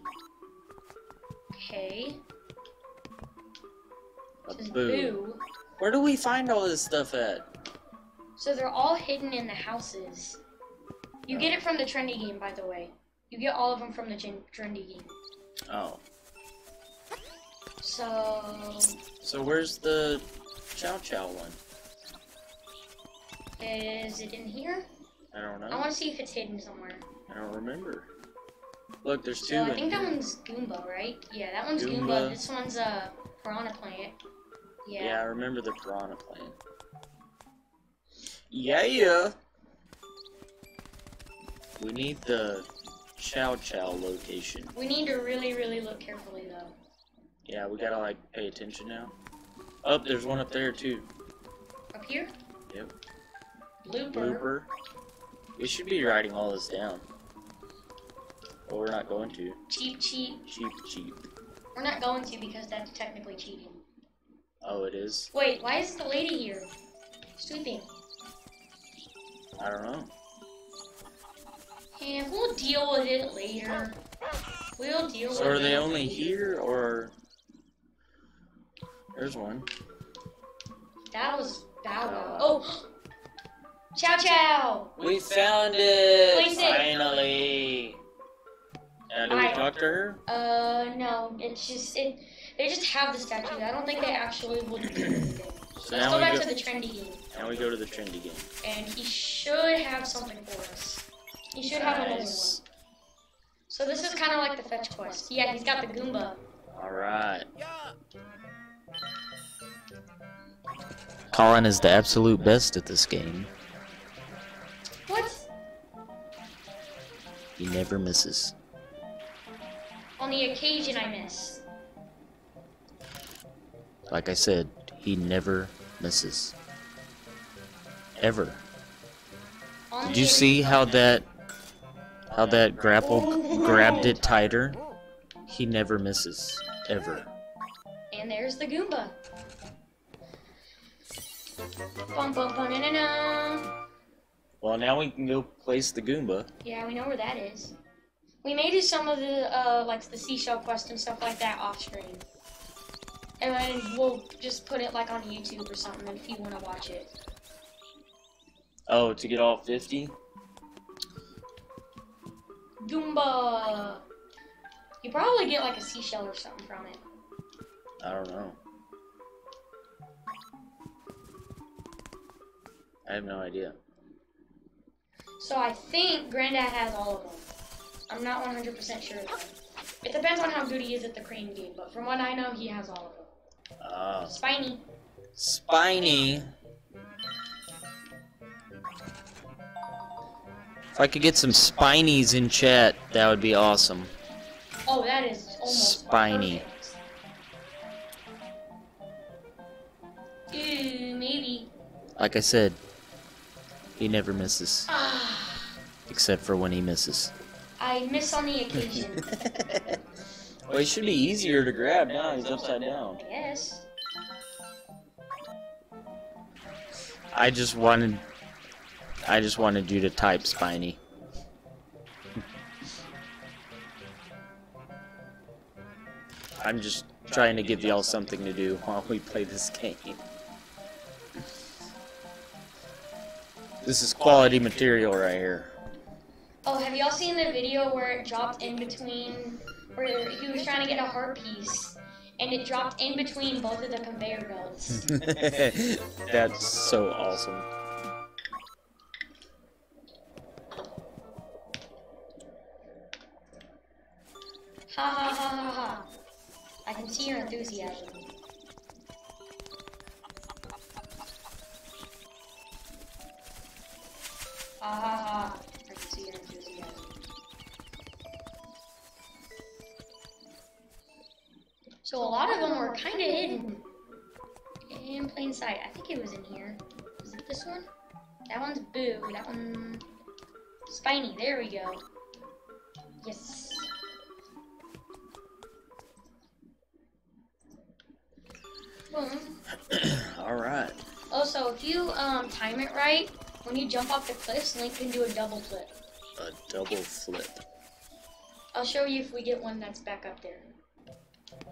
Okay. Boo. Where do we find all this stuff at? So they're all hidden in the houses. You get it from the trendy game, by the way. You get all of them from the trendy game. Oh. So So where's the Chow Chow one? is it in here? I don't know. I want to see if it's hidden somewhere. I don't remember. Look, there's two So I in think that here. one's Goomba, right? Yeah, that one's Goomba. Goomba. This one's a uh, Piranha Plant. Yeah. Yeah, I remember the piranha plant. Yeah, yeah. We need the Chow Chow location. We need to really, really look carefully though. Yeah, we gotta like pay attention now. Oh, there's one up there too. Up here? Yep. Blooper. Blooper. We should be writing all this down. But we're not going to. Cheep, cheep. Cheep, cheep. We're not going to because that's technically cheating. Oh, it is? Wait, why is the lady here? Sleeping. I don't know. And we'll deal with it later. We'll deal with it. So are they only here or? There's one. That was Bow Wow. Uh, oh! Chow Chow! We found it! Place it. Finally! Now, do we Alright. talk to her? Uh, no, it's just, it. they just have the statue. I don't think they actually will do anything. So Let's now go we back go, to the trendy game. now we go to the trendy game. And he should have something for us. He should have another one. So this is kind of like the fetch quest. Yeah, he's got the Goomba. Alright. Colin is the absolute best at this game. What? He never misses. On the occasion I miss. Like I said, he never misses. ever. On Did you see how that how that grapple grabbed it tighter? He never misses ever. And there's the Goomba. Bum bum bum na na na. Well, now we can go place the Goomba. Yeah, we know where that is. We made it some of the uh like the seashell quest and stuff like that off screen. And then we'll just put it like on YouTube or something if you want to watch it. Oh, to get all 50? Goomba. You probably get like a seashell or something from it. I don't know. I have no idea. So I think Granddad has all of them. I'm not 100% sure though. It depends on how good he is at the crane game, but from what I know, he has all of them. Ah, Spiny. Spiny. If I could get some Spinies in chat, that would be awesome. Oh, that is almost Spiny. perfect. Ooh, maybe. Like I said, he never misses. Ah, Except for when he misses. I miss on the occasion. well, he should be easier to grab now. He's upside down. Yes. I just wanted, I just wanted you to type Spiny. I'm just trying to give y'all something to do while we play this game. This is quality material right here. Oh, have y'all seen the video where it dropped in between, where he was trying to get a heart piece, and it dropped in between both of the conveyor belts? That's so awesome. Ha ha ha ha ha. I can see your enthusiasm. Ha ha ha. I can see your enthusiasm. So a lot of them were kind of hidden in plain sight. I think it was in here. Is it this one? That one's Boo. That one... Spiny. There we go. Yes. Boom. Alright. Also, if you um, time it right, when you jump off the cliffs, Link can do a double flip. A double flip. I'll show you if we get one that's back up there.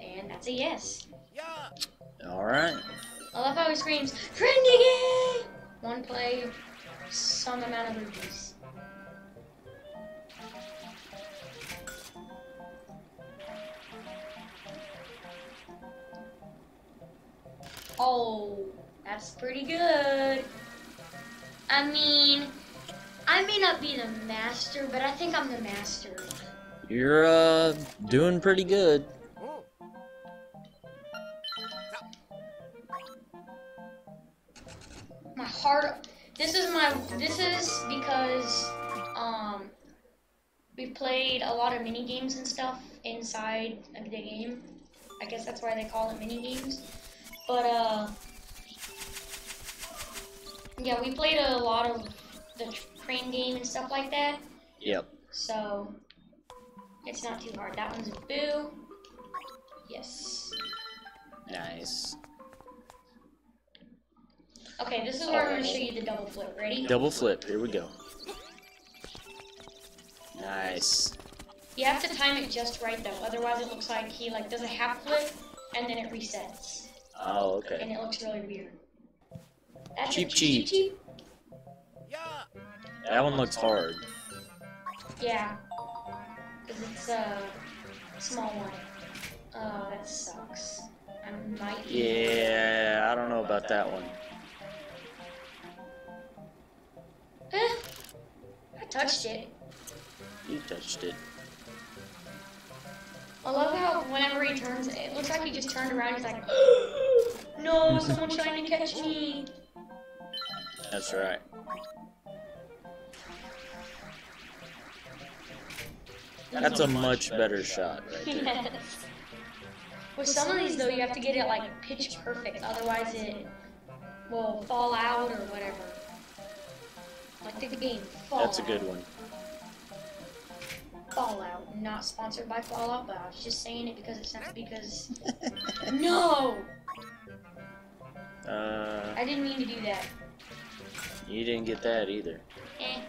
And that's a yes. Alright. I love how he screams, Trendy One play, some amount of rupees. Oh, that's pretty good. I mean, I may not be the master, but I think I'm the master. You're, uh, doing pretty good. This is this is because um we played a lot of mini games and stuff inside of the game. I guess that's why they call it mini games. But uh yeah we played a lot of the crane game and stuff like that. Yep. so it's not too hard. That one's a boo. Yes. Nice. Okay this is where i'm going to show you the double flip ready Double flip. Here we go. Nice. You have to time it just right though, otherwise it looks like he like does a half flip and then it resets, Oh, okay. and it looks really weird. That's Cheap, a cheap. cheap. That one looks hard. Yeah, because it's a small one. Oh, that sucks. I might. Yeah, I don't know about that one. Eh, I touched it. You touched it. I love how whenever he turns, it looks like he just turned around. He's like, "No, someone's trying to catch me." That's right. That's a much better shot right there. Yes. With some of these though, you have to get it like pitch perfect, otherwise it will fall out or whatever. Like the game Fallout. That's a good one. Fallout. Not sponsored by Fallout, but I was just saying it because it sounds because. no! Uh, I didn't mean to do that. you didn't get that either. Eh.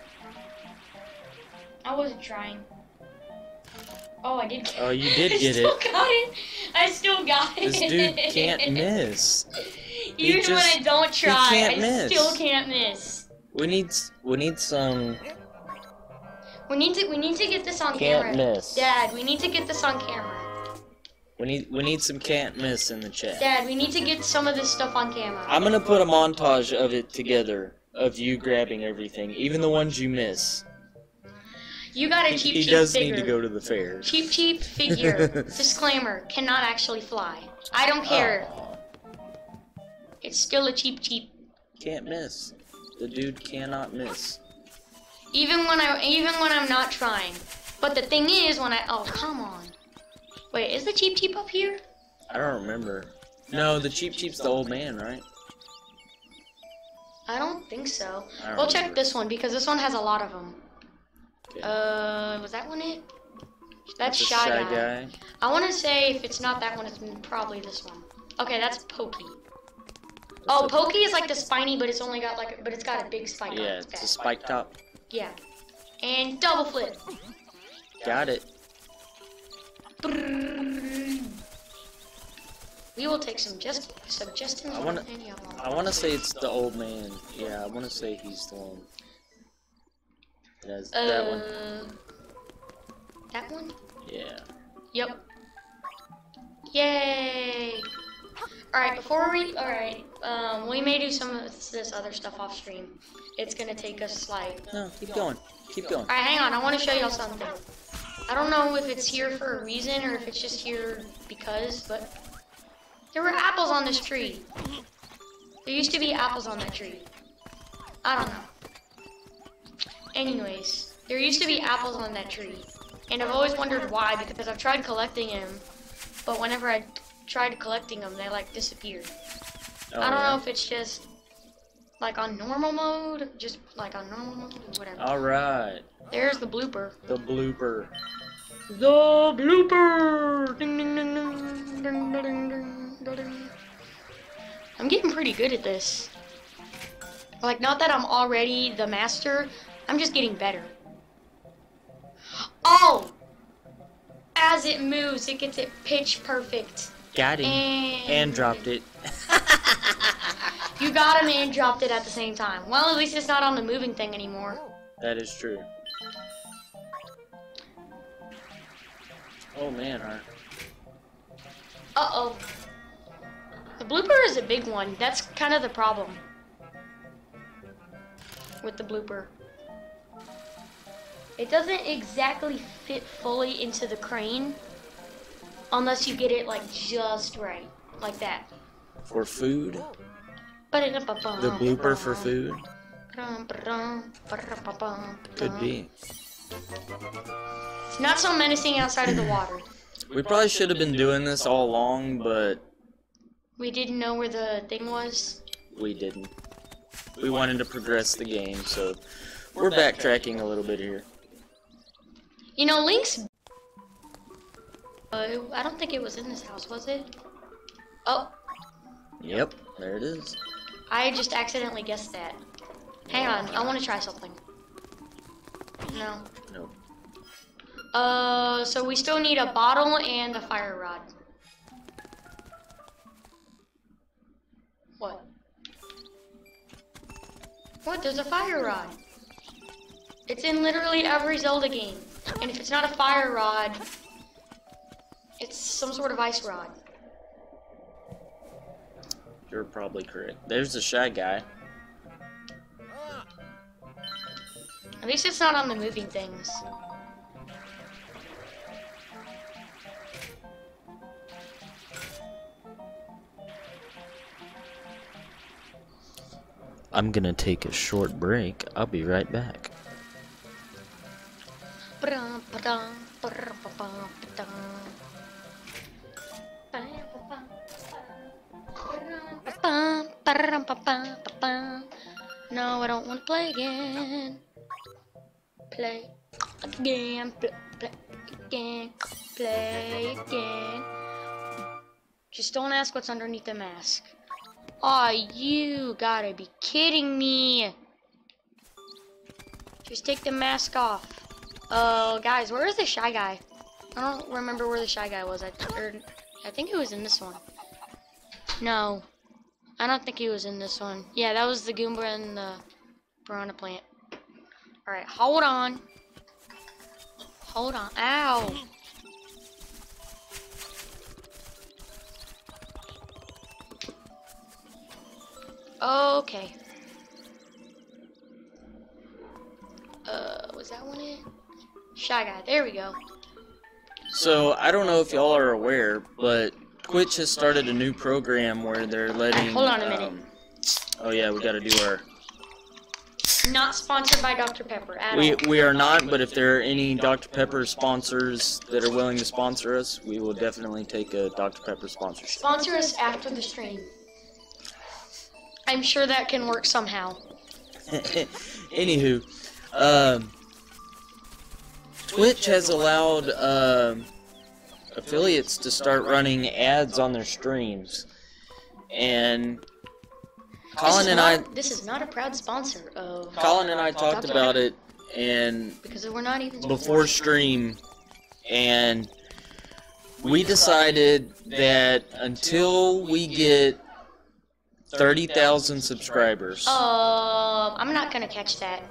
I wasn't trying. Oh, I did. Get it. Oh, you did get it? I still it. Got it. I still got it. This dude can't miss. He Even just- when I don't try, can't I miss. still can't miss. We need we need some We need to we need to get this on can't camera. miss. Dad, we need to get this on camera. We need we need some can't miss in the chat. Dad, we need to get some of this stuff on camera. I'm gonna put a montage of it together of you grabbing everything, even the ones you miss. you got a He, cheap he does figure. need to go to the fair. Cheep Cheep figure. Disclaimer: cannot actually fly. I don't care. Aw, It's still a Cheep Cheep. can't miss. The dude cannot miss. Even when I even when I'm not trying. But the thing is, when I oh come on. Wait, is the Cheep Cheep up here? I don't remember. No, the Cheep Cheep's the old man, right? I don't think so. Don't We'll check this one because this one has a lot of them. Okay. Uh, was that one it? That's shy, shy guy. guy. I want to say if it's not that one, it's probably this one. Okay, that's Pokey. Oh, Pokey is like the spiny, but it's only got like, but it's got a big spike. the- on Yeah, its it's a spiked spike top. Yeah. And double flip. Got it. We will take some just suggestions I wanna- any of them. I want to say it's the old man. Yeah, I want to say he's the one. That's that one. Uh, That one? Yeah. Yep. Yay! Alright, before we, alright, um, we may do some of this other stuff off stream. It's gonna take us like, No, keep going. Keep going. alright, hang on, I wanna show y'all something. I don't know if it's here for a reason or if it's just here because, but there were apples on this tree. There used to be apples on that tree. I don't know. Anyways, there used to be apples on that tree. And I've always wondered why because I've tried collecting them, but whenever I tried collecting them, they like disappeared. Oh, I don't yeah. know if it's just like on normal mode, just like on normal mode, whatever. All right. There's the blooper. The blooper. The blooper. Ding ding ding ding ding ding ding ding. I'm getting pretty good at this. Like, not that I'm already the master, I'm just getting better. Oh! As it moves, it gets it pitch perfect. Got him. And, And dropped it. You got him and dropped it at the same time. Well, at least it's not on the moving thing anymore. That is true. Oh man, our Uh oh. The blooper is a big one. That's kind of the problem with the blooper. It doesn't exactly fit fully into the crane unless you get it like just right, like that. for food. The The blooper for food could be. It's not so menacing outside of the water. We probably should have been doing this all along, but We didn't know where the thing was. we didn't. We wanted to progress the game, so we're backtracking a little bit here. You know, Link's. Uh, I don't think it was in this house, was it? Oh, Yep, there it is. I just accidentally guessed that. Hang on, I want to try something. No. No. Uh, so we still need a bottle and a fire rod. What? What? There's a fire rod. It's in literally every Zelda game. And if it's not a fire rod, it's some sort of ice rod. You're probably correct. There's the shy guy. At least it's not on the moving things. I'm gonna take a short break. I'll be right back. Ba-dum, ba-dum, ba-dum, ba-dum, ba-dum. Ba-dum, No, I don't want to play again. Play again. Play, play again. Play again. Just don't ask what's underneath the mask. Aw, you gotta be kidding me. Just take the mask off. Oh, guys, where is the shy guy? I don't remember where the shy guy was. I, I think he was in this one. No. I don't think he was in this one. Yeah, that was the Goomba and the Piranha plant. Alright, hold on. Hold on. Ow. Okay. Uh, was that one it? Shy Guy. There we go. So I don't know if y'all are aware, but Twitch has started a new program where they're letting. Hold on a minute. um, oh yeah, we got to do our. Not sponsored by Dr. Pepper at We all. we are not, but if there are any Dr Pepper sponsors that are willing to sponsor us, we will definitely take a Dr Pepper sponsorship. Sponsor us after the stream. I'm sure that can work somehow. Anywho, um, Twitch has allowed um, affiliates to start running ads on their streams, and Colin and I, not, This is not a proud sponsor of. Colin and I talked about it, and Because we're not even. before stream, and we decided that until we get thirty thousand subscribers. Um, I'm not gonna catch that.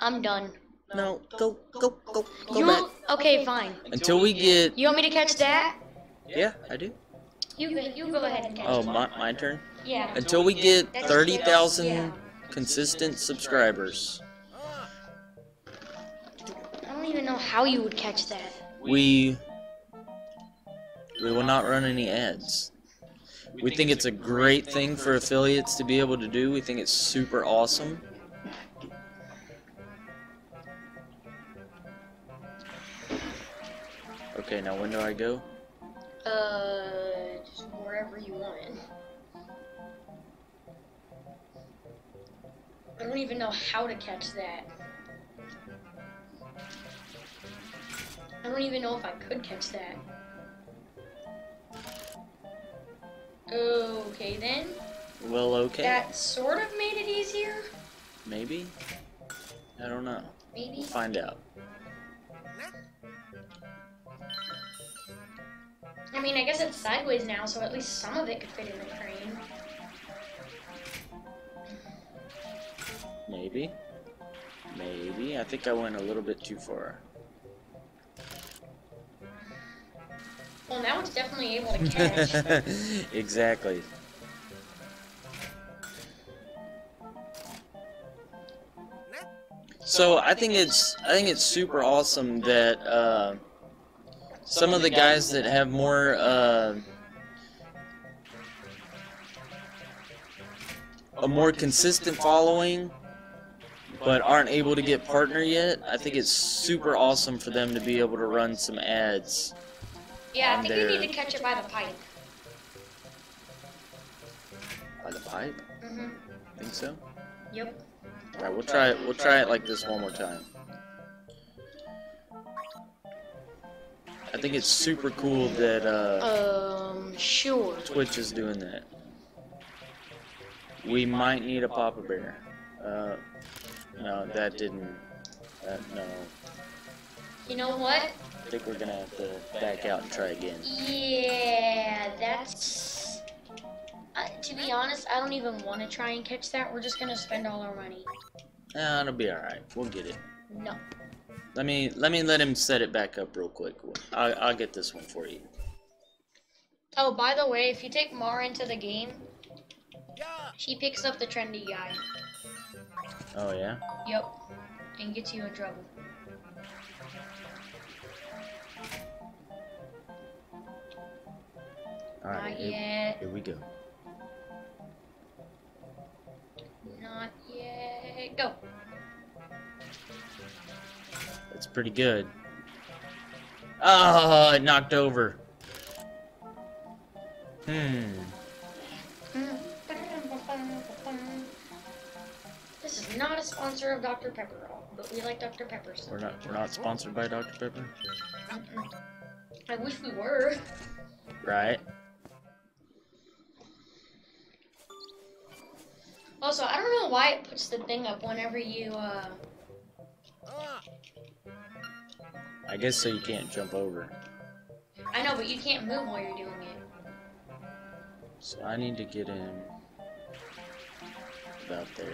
I'm done. No, go, go, go, go You back. okay? Fine. Until we get, You want me to catch that? yeah, I do. You go. You go ahead and catch Oh, my, my turn. Yeah. Until we get That's- thirty Yeah. consistent subscribers, I don't even know how you would catch that. we we will not run any ads. We think it's a great thing for affiliates to be able to do. We think it's super awesome. Okay, now when do I go? Uh, just wherever you want. I don't even know how to catch that. I don't even know if I could catch that. Okay then. Well, okay. That sort of made it easier. Maybe? I don't know. Maybe. We'll find out. I mean, I guess it's sideways now, so at least some of it could fit in the crane. Maybe. Maybe. I think I went a little bit too far. Well, now it's definitely able to catch. exactly. So I think it's I think it's super awesome that uh, some of the guys that have more uh, a more consistent following but aren't able to get partner yet. I think it's super awesome for them to be able to run some ads. yeah, I think you need to catch it by the pipe. By the pipe? Mm-hmm. Think so? Yep. Alright, we'll try it. We'll try it like this one more time. I think it's super cool that uh, Um, sure. Twitch is doing that. We might need a Papa Bear. Uh, no, that didn't. That, no, You know what? I think we're gonna have to back out and try again. Yeah, that's. Uh, to be honest, I don't even want to try and catch that. We're just gonna spend all our money. Nah, it'll be alright. We'll get it. No. Let me let me let him set it back up real quick. I'll, I'll get this one for you. Oh, by the way, if you take Marin into the game, she picks up the trendy guy. Oh yeah. Yep. And gets you in trouble. All right. Not Here, yet. here we go. Not yet. Go. That's pretty good. Oh, it knocked over. Hmm. This is not a sponsor of Dr. Pepper, but we like Dr. Pepper. So. We're not we're not sponsored by Dr. Pepper. I wish we were. Right. Also, I don't know why it puts the thing up whenever you, uh... I guess so you can't jump over. I know, but you can't move while you're doing it. So I need to get in about there.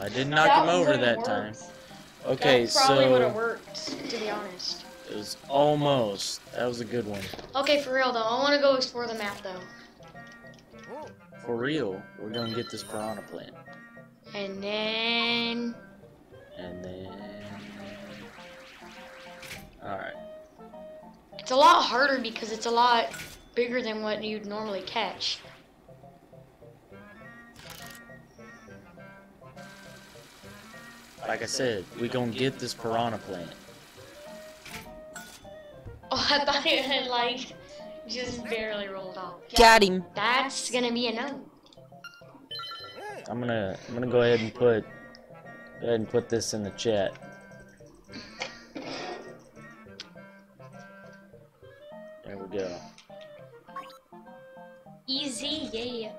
I did knock That him over that time. Okay, that probably would have so worked, to be honest. it was almost. That was a good one. Okay, for real though, I want to go explore the map though. For real, we're gonna get this piranha plant. And then... And then. Alright. It's a lot harder because it's a lot bigger than what you'd normally catch. Like I said, we gonna get this piranha plant. Oh, I thought it had like just barely rolled off. Got him. That's gonna be a no. I'm gonna I'm gonna go ahead and put go ahead and put this in the chat. There we go. Easy, yeah.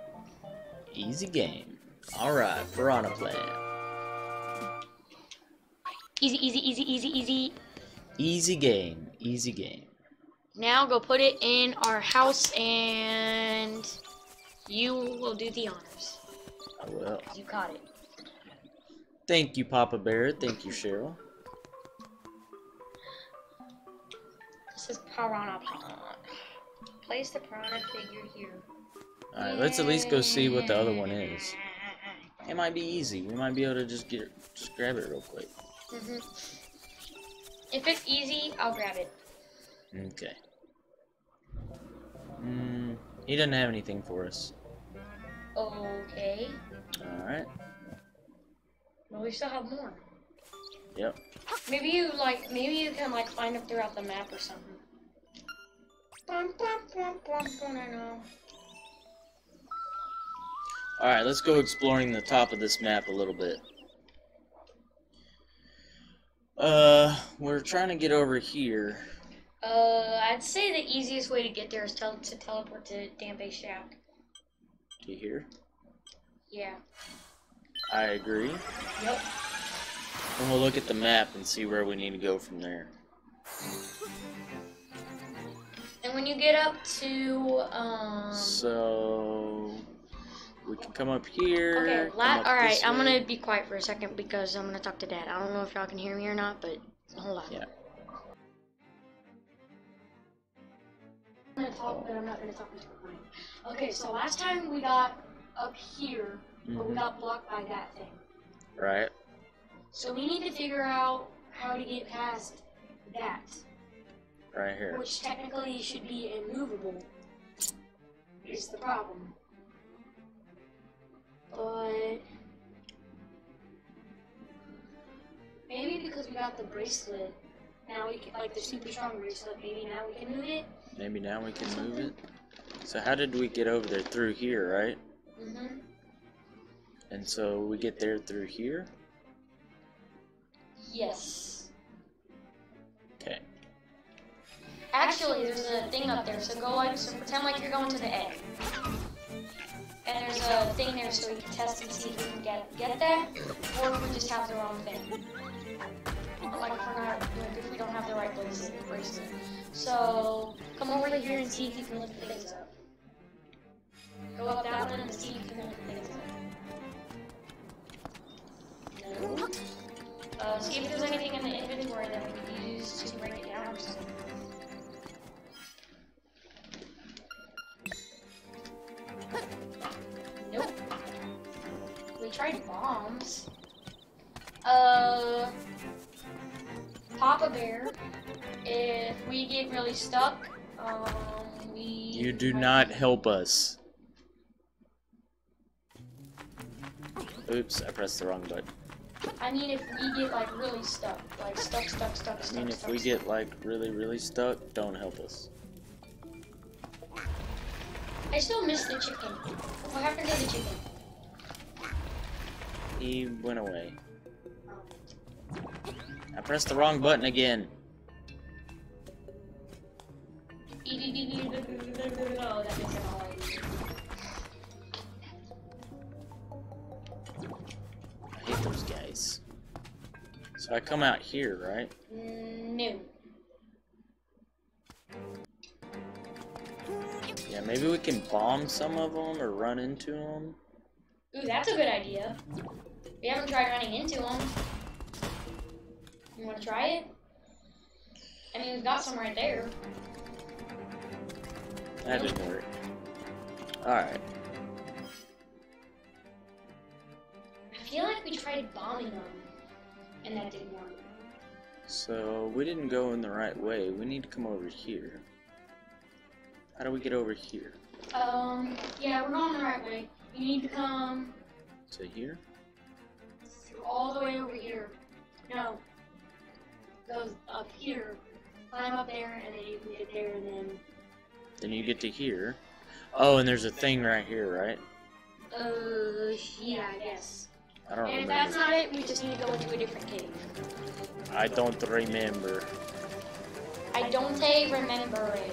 Easy game. Alright, piranha plant. Easy, easy, easy, easy, easy. Easy game. Easy game. Now go put it in our house and you will do the honors. I will. You caught it. Thank you, Papa Bear. Thank you, Cheryl. This is Piranha Pond. Place the piranha figure here. Alright, let's at least go see what the other one is. It might be easy. We might be able to just get just grab it real quick. Hmm If it's easy, I'll grab it. Okay. Hmm. He doesn't have anything for us. Okay. Alright. Well, we still have more. Yep. Maybe you like, maybe you can like find them throughout the map or something. Alright, let's go exploring the top of this map a little bit. Uh, we're trying to get over here. Uh, I'd say the easiest way to get there is tel- to teleport to Dampe Shack. Do you hear? Yeah. I agree. Yep. And we'll look at the map and see where we need to go from there. And when you get up to um. So we can come up here. Okay, la- up alright, I'm gonna be quiet for a second because I'm gonna talk to Dad. I don't know if y'all can hear me or not, but hold on. Yeah. I'm gonna talk, but I'm not gonna talk into the mic. Okay, so last time we got up here, but we Mhm. got blocked by that thing. Right. So we need to figure out how to get past that, Right here. which technically should be immovable. Is the problem. But maybe because we got the bracelet, now we can like the super strong bracelet. Maybe now we can move it. Maybe now we can move it. So how did we get over there? Through here, right? Mhm. And so we get there through here? Yes. Okay. Actually, there's a thing up there. So go like, so pretend like you're going to the egg. And there's a thing there so we can test and see if we can get get that, or if we just have the wrong thing. Like if we're not, if we don't have the right bracelet. So come over here and see if you can lift things up. Go up that one and see if you can lift things up. No. Uh, see if there's anything in the inventory that we can use to break it down or something. Nope. We tried bombs. Uh, Papa Bear. If we get really stuck, um, we. You do not help us. Oops, I pressed the wrong button. I mean, if we get like really stuck, like stuck, stuck, stuck, I stuck, mean, if stuck, we stuck. get like really, really stuck, don't help us. I still miss the chicken. What happened to the chicken? He went away. I pressed the wrong button again. Oh, that makes it hard. I hate those guys. So I come out here, right? No. Yeah, maybe we can bomb some of them or run into them. Ooh, that's a good idea. We haven't tried running into them. You want to try it? I mean, we've got some right there. That didn't work. Alright. I feel like we tried bombing them, and that didn't work. So we didn't go in the right way. We need to come over here. How do we get over here? Um, yeah, we're on the right way. You need to come To here? all the way over here. No. Goes up here. Climb up there, and then you can get there, and then. Then you get to here. Oh, and there's a thing right here, right? Uh, yeah, I guess. I don't And if that's remember. not it, we just need to go into a different cave. I don't remember. I don't remember it.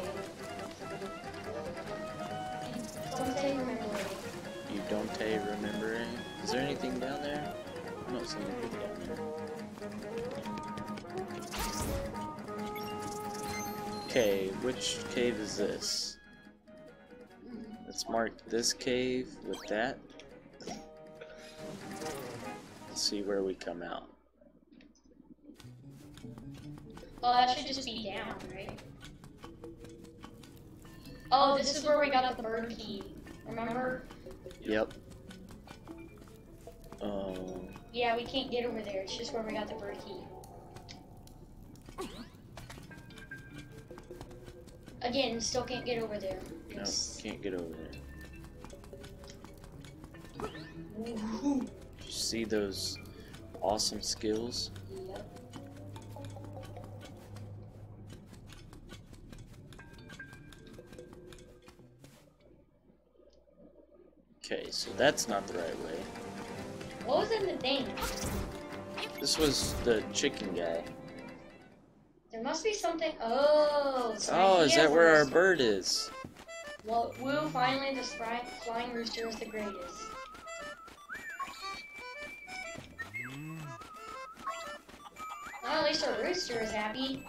You don't remember it? Is there anything down there? I don't see anything down there. Okay, which cave is this? Let's mark this cave with that. Let's see where we come out. Well, that should just be down, right? Oh, this is where we got the bird key. Remember? Yep. Um, Yeah, we can't get over there. It's just where we got the bird key. Again, still can't get over there. no, It's- can't get over there. Woohoo. You see those awesome skills? So that's not the right way. What was in the thing? This was the chicken guy. There must be something. Oh. Oh, is that where our bird is? Well, Woo, finally, the flying rooster is the greatest. Well, at least our rooster is happy.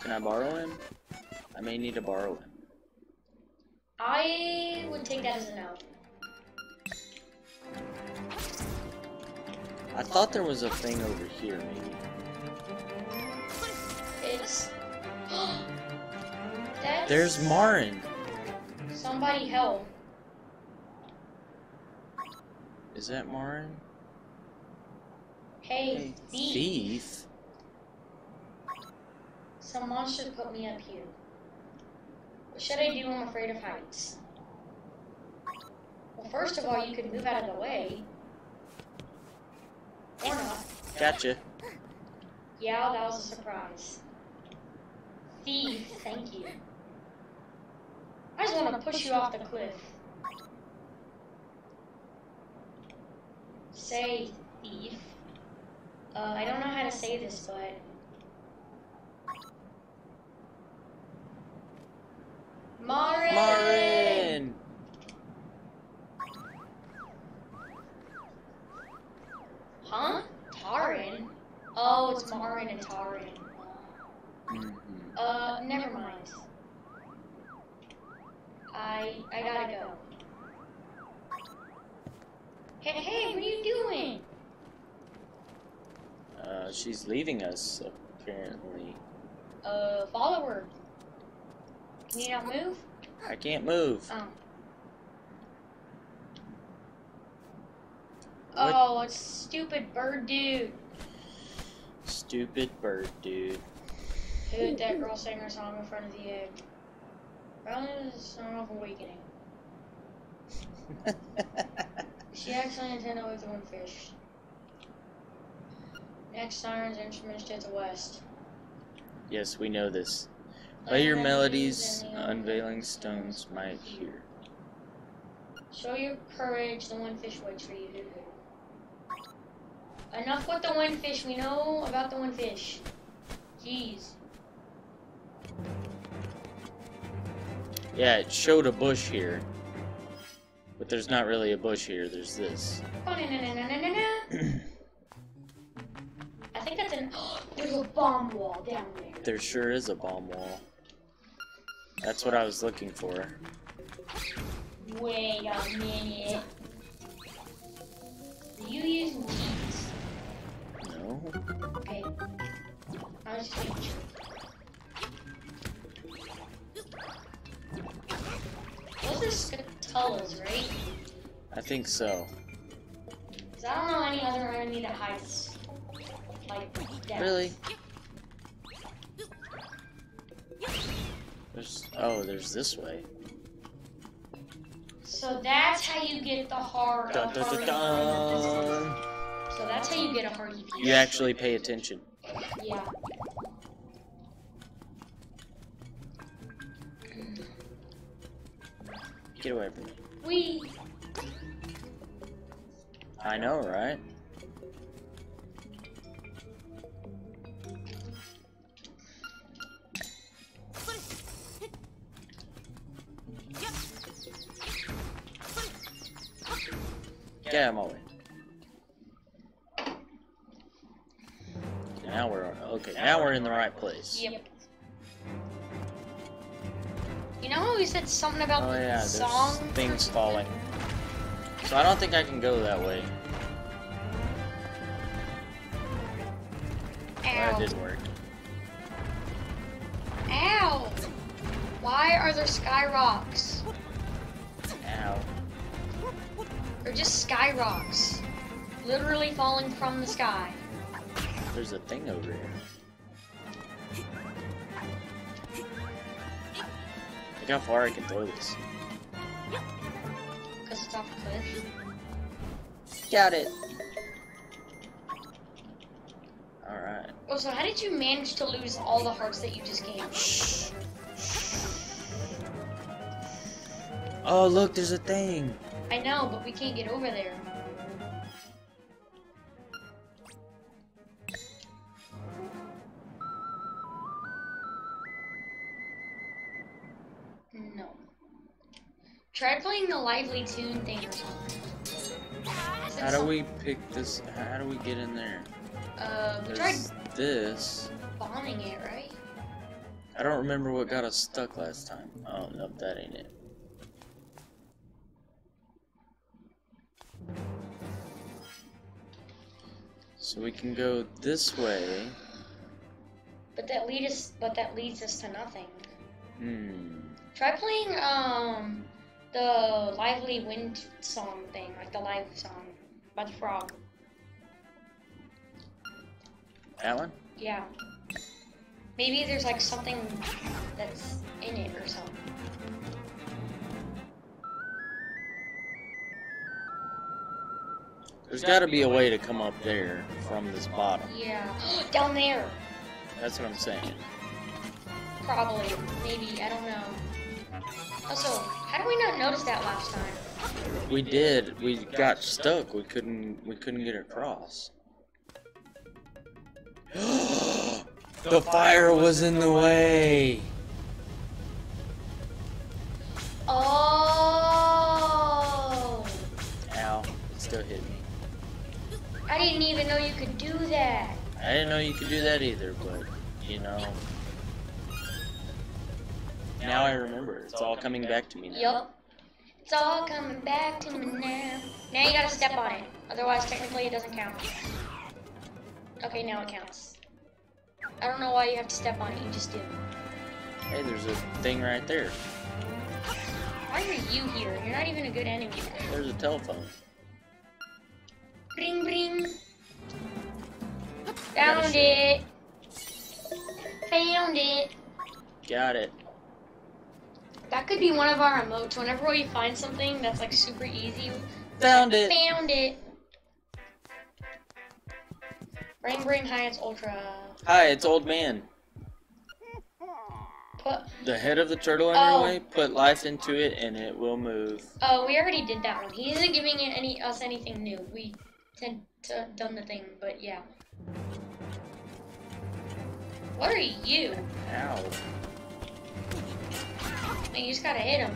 Can I borrow him? I may need to borrow him. I would take that as a no. I thought there was a thing over here, maybe. It's. That's There's Marin. Somebody help. Is that Marin? Hey, thief. Thief? Some monster put me up here. What should I do? I'm afraid of heights. Well, first of all, you could move out of the way. Or not. Gotcha. Yeah, that was a surprise. Thief, thank you. I just want to push you off the cliff. Say, thief. Uh, I don't know how to say this, but. Marin! Marin! Huh? Tarin? Oh, it's Marin and Tarin. Mhm. Uh, never mind. I I gotta go. Hey, hey, what are you doing? Uh, she's leaving us, apparently. Uh, follow her. Can you not move? I can't move. Oh. What? Oh, it's stupid bird dude. Stupid bird, dude. Who did that girl sing her song in front of the egg? Probably the song of awakening. She accidentally intended with Wind Fish. Next sirens instruments to the west. Yes, we know this. Play your melodies, unveiling stones might hear. Show your courage, the Wind Fish waits for you. Enough with the Wind Fish, we know about the Wind Fish. Jeez. Yeah, it showed a bush here. But there's not really a bush here, there's this. Oh, no, no, no. I think that's an. There's a bomb wall down there. There sure is a bomb wall. That's what I was looking for. Wait a minute. Do you use cheats? No? Okay. I was just making sure. Those are scutullas, right? I think so. 'Cause I don't know any other enemy that hides like that. Really? There's oh, there's this way. So that's how you get the hard. Dun, dun, dun, dun. So that's how you get a hard EP. You actually pay attention. Yeah. Get away from me. We. I know, right? Get out of my way. Now we're okay. Now we're in the right place. Yep. You know how we said something about Oh the yeah, song? things falling. So I don't think I can go that way. That Ow. didn't work. Ow. Why are there sky rocks? They're just sky rocks. Literally falling from the sky. There's a thing over here. Look how far I can throw this. Because it's off a cliff. Got it. Alright. Oh, so how did you manage to lose all the hearts that you just gained? Shh. Oh, look, there's a thing. I know, but we can't get over there. No. Try playing the lively tune thing or something. How do we pick this? How do we get in there? Uh, we tried this. bombing it, right? I don't remember what got us stuck last time. Oh, nope, that ain't it. So we can go this way. But that lead us, but that leads us to nothing. Hmm. Try playing um the lively wind song thing, like the live song by the frog. That one? Yeah. Maybe there's like something that's in it or something. There's got to be a way to come up there from this bottom. Yeah. Down there. That's what I'm saying. Probably. Maybe. I don't know. Also, how did we not notice that last time? We did. We got stuck. We couldn't. We couldn't get across. the fire was in the way. Oh! Ow! It still hit me. I didn't even know you could do that. I didn't know you could do that either, but you know. Now I remember. It's all coming back to me now. Yup. It's all coming back to me now. Now you gotta step on it. Otherwise, technically, it doesn't count. Okay, now it counts. I don't know why you have to step on it. You just do. Hey, there's a thing right there. Why are you here? You're not even a good enemy. There's a telephone. Bring, bring. Found it. Found it. Got it. That could be one of our emotes. Whenever we find something that's like super easy, Found it. Found it. Bring, bring, it's Ulrira. Hi, it's old man. Put. The head of the turtle in Oh. your way. Put life into it, and it will move. Oh, we already did that one. He isn't giving it any us anything new. We to done the thing, but yeah. What are you? Ow. Man, you just gotta hit him.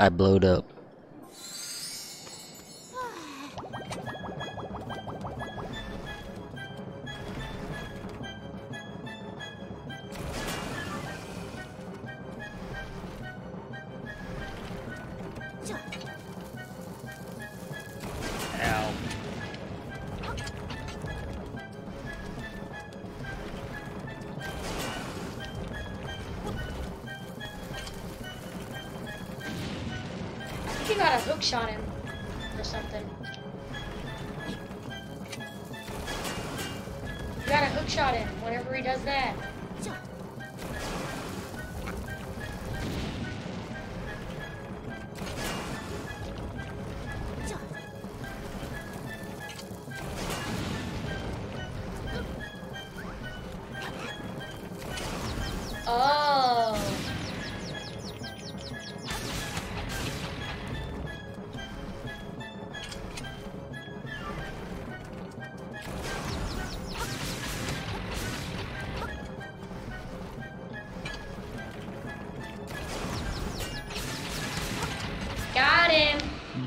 I blowed up.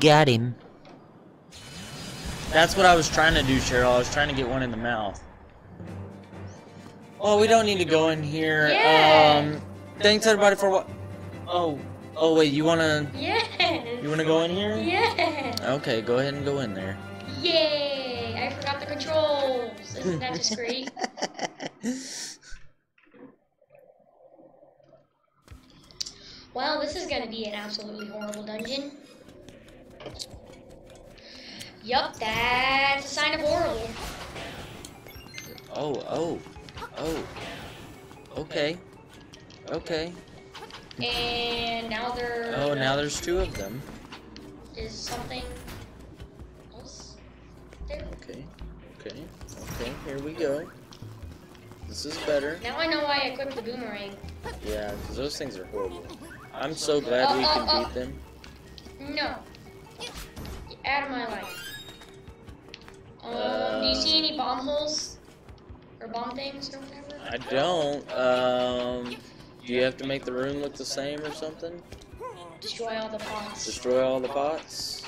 Got him. That's what I was trying to do, Cheryl. I was trying to get one in the mouth. Oh, we don't need to go in here. Yeah. Um, thanks everybody for what. Oh, oh wait, you wanna Yes. you wanna go in here? Yes. Okay, go ahead and go in there. Yay! I forgot the controls. Isn't that just great? There's two of them. is something else there. Okay. Okay. Okay. Here we go. This is better. Now I know why I equipped the boomerang. Yeah, because those things are horrible. I'm so glad we Oh, can oh, oh. beat them. No. Get out of my life. Um, do you see any bomb holes? Or bomb things or whatever? I don't. Um, do you have to make the room look the same or something? Destroy all the pots. Destroy all the pots?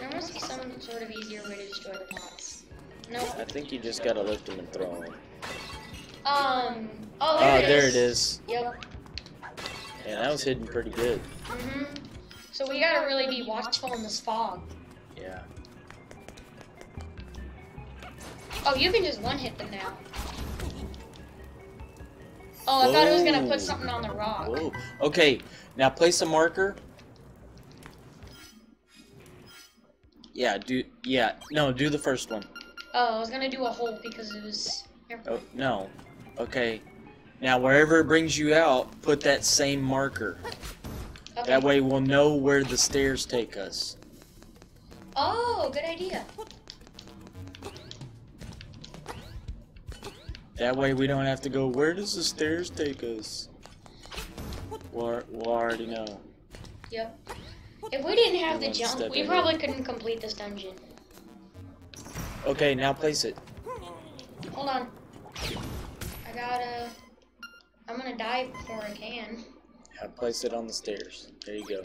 There must be some sort of easier way to destroy the pots. No. I think you just gotta lift them and throw them. Um. Oh, Oh, there it is. there it is. Yep. Yeah, that was hidden pretty good. Mhm. So we gotta really be watchful in this fog. Yeah. Oh, you can just one hit them now. Oh, I thought it was gonna put oh. something on the rock. Whoa. Okay, now place a marker. Yeah, do yeah. No, do the first one. Oh, I was gonna do a hole because it was. Oh no. Okay. Now wherever it brings you out, put that same marker. Okay. That way we'll know where the stairs take us. Oh, good idea. That way we don't have to go, where does the stairs take us? We'll, we'll already know. Yep. If we didn't have the jump, we probably couldn't complete this dungeon. Okay, now place it. Hold on. I gotta. I'm gonna die before I can. Yeah, place it on the stairs. There you go.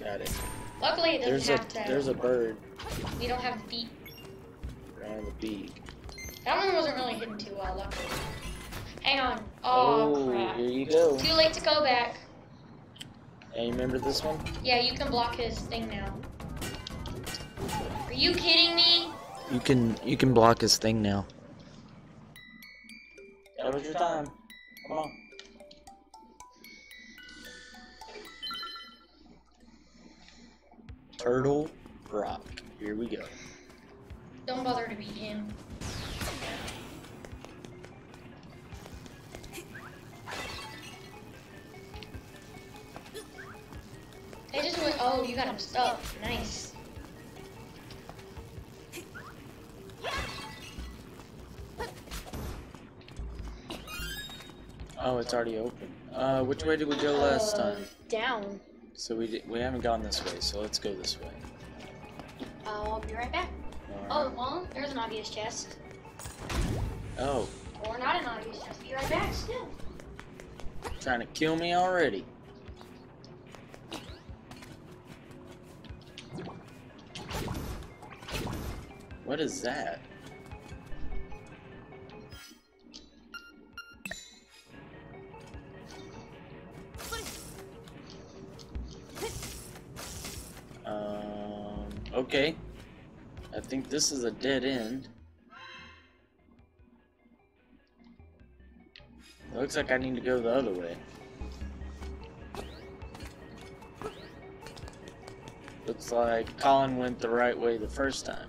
Got it. Luckily, it doesn't There's a to. there's a bird We don't have the beat. around the beak. That one wasn't really hidden too well, luckily. Hang on. Oh, oh, crap. here you go. Too late to go back. Hey, you remember this one? Yeah, you can block his thing now. Are you kidding me? You can you can block his thing now. That was your time. Come on. Turtle Rock. Here we go. Don't bother to beat him. They just went, oh, you got him stuck. Nice. Oh, it's already open. Uh, which way did we go last Uh, time? Down. So we we haven't gone this way, so let's go this way. I'll be right back. Oh, well, there's an obvious chest. Oh, Or not an obvious chest. Be right back still. trying to kill me already. What is that? Um, okay. I think this is a dead end. Looks like I need to go the other way. Looks like Colin went the right way the first time.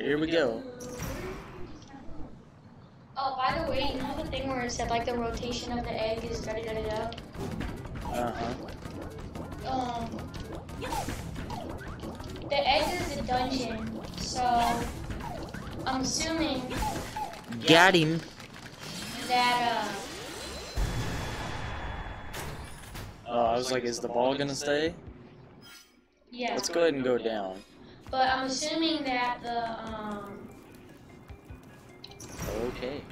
Alright, here we go. Oh, by the way, you know the thing where it said like the rotation of the egg is da da da da? Uh huh. Um, the egg is a dungeon, so I'm assuming Got him. that uh, Oh, I was like, is the ball gonna stay? yeah. Let's go ahead and go down. But I'm assuming that the um, Okay.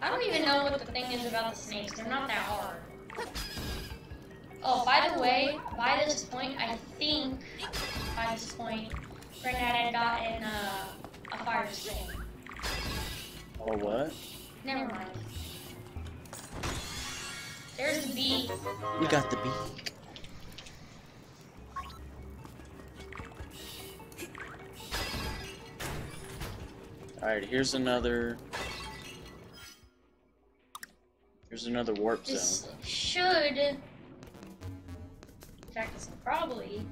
I don't even know what the thing is about the snakes. They're not that hard. Oh, by the way, by this point, I think by this point, Bernadette had gotten uh, a fire sting. Or what? Never mind. There's a bee. We got the beak. Alright, here's another. Here's another warp This zone. should, in fact, it's probably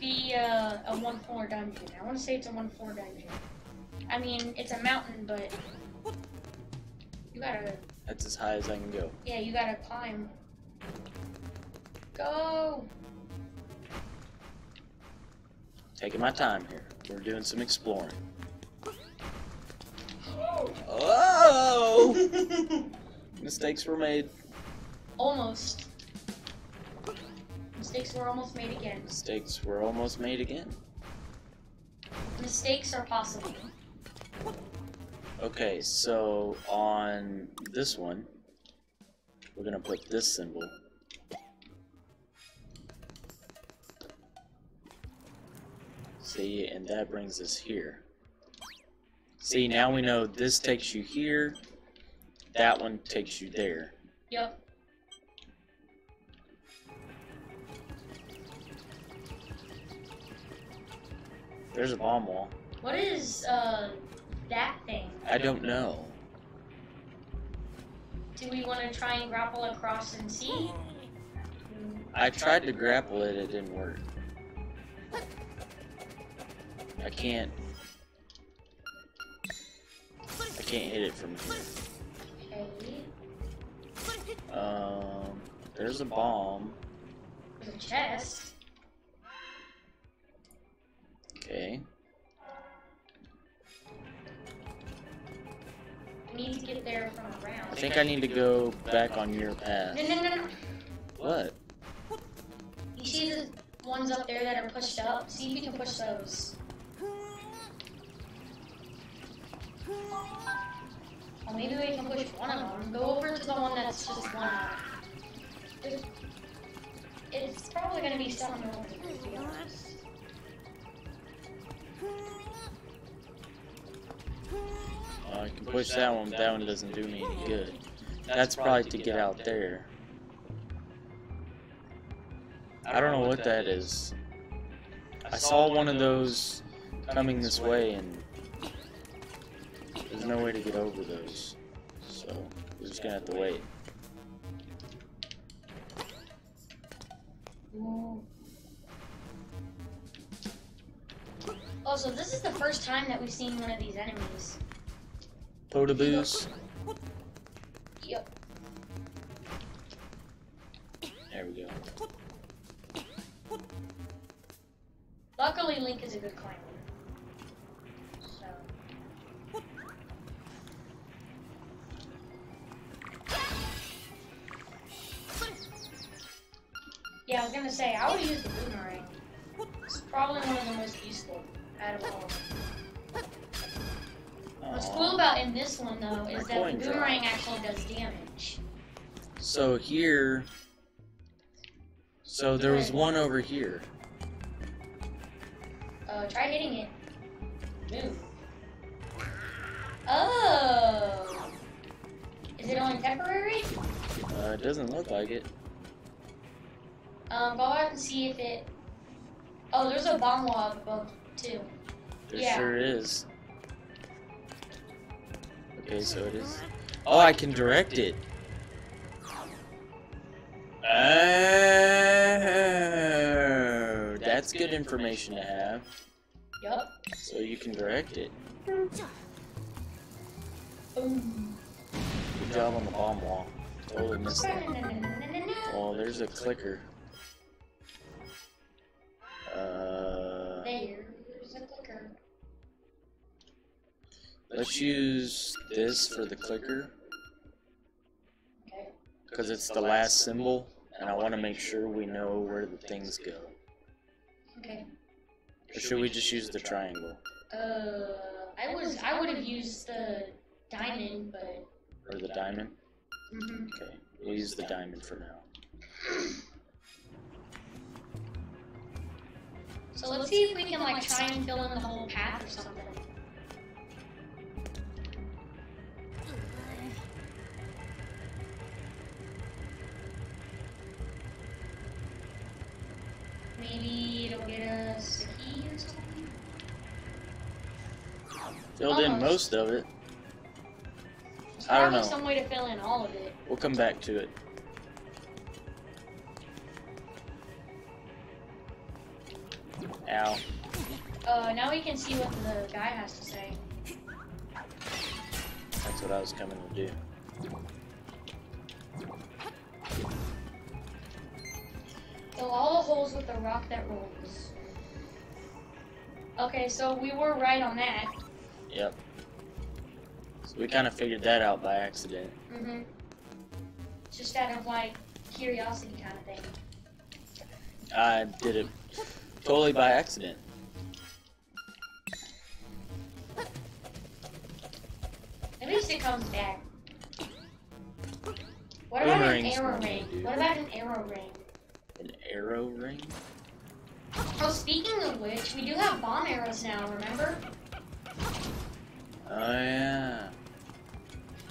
be uh, a 1-4 dungeon. I want to say it's a 1-4 dungeon. I mean, it's a mountain, but you gotta, That's as high as I can go. yeah, you gotta climb. Go! Taking my time here. We're doing some exploring. Oh! Mistakes were made. Almost. Mistakes were almost made again. Mistakes were almost made again. Mistakes are possible. Okay, so on this one, we're gonna put this symbol. See, and that brings us here. See, now we know this takes you here. That one takes you there. Yep. There's a bomb wall. What is uh that thing? I don't know. Do we want to try and grapple across and see? I tried to grapple it, it didn't work. I can't. Can't hit it from here. Um, there's a bomb. There's a chest. Okay. We need to get there from around. I think I need to go back on your path. No, no, no, no. What? You see the ones up there that are pushed up? See if you can push those. Or maybe we can push one of them. Go over to the one that's just one up. It's, it's probably gonna be something over there, to be honest. Uh, I can push that one, but that one doesn't do me any good. That's probably to get out there. I don't know what that is. I saw one of those coming this way, and there's no way to get over those. So, we're just gonna have to wait. Oh, also, this is the first time that we've seen one of these enemies. Podoboos. Yep. There we go. Luckily, Link is a good climber. So here. So there was one over here. Uh, try hitting it. Move. Oh! Is it only temporary? Uh, it doesn't look like it. Um, go out and see if it. Oh, there's a bomb wall up above too. There Yeah. sure is. Okay, so it is. Oh, I can direct it. Oh, that's good information to have. Yup. So you can direct it. Boom. Good job on the bomb wall. Totally missed that. Oh, there's a clicker. Uh, There's a clicker. let's use this for the clicker Okay. because it's the last symbol, and I want to make sure we know where the things go. Okay. Or should we just use the triangle Uh, I was I would have used the diamond, but. or the diamond? mhm. Okay, we'll use the diamond for now. So let's see if we can like try and fill in the whole path or something. Maybe it'll get us a key or something. Filled in most of it. There's I don't know. some way to fill in all of it. We'll come back to it. Ow. Uh, now we can see what the guy has to say. That's what I was coming to do. Fill all the holes with the rock that rolls. Okay, so we were right on that. Yep. So we kind of figured that out by accident. Mm-hmm. Just out of like curiosity kind of thing. I did it totally by accident. At least it comes back. What about an arrow ring? What about an arrow ring? Arrow ring? Oh, speaking of which, we do have bomb arrows now, remember? Oh yeah.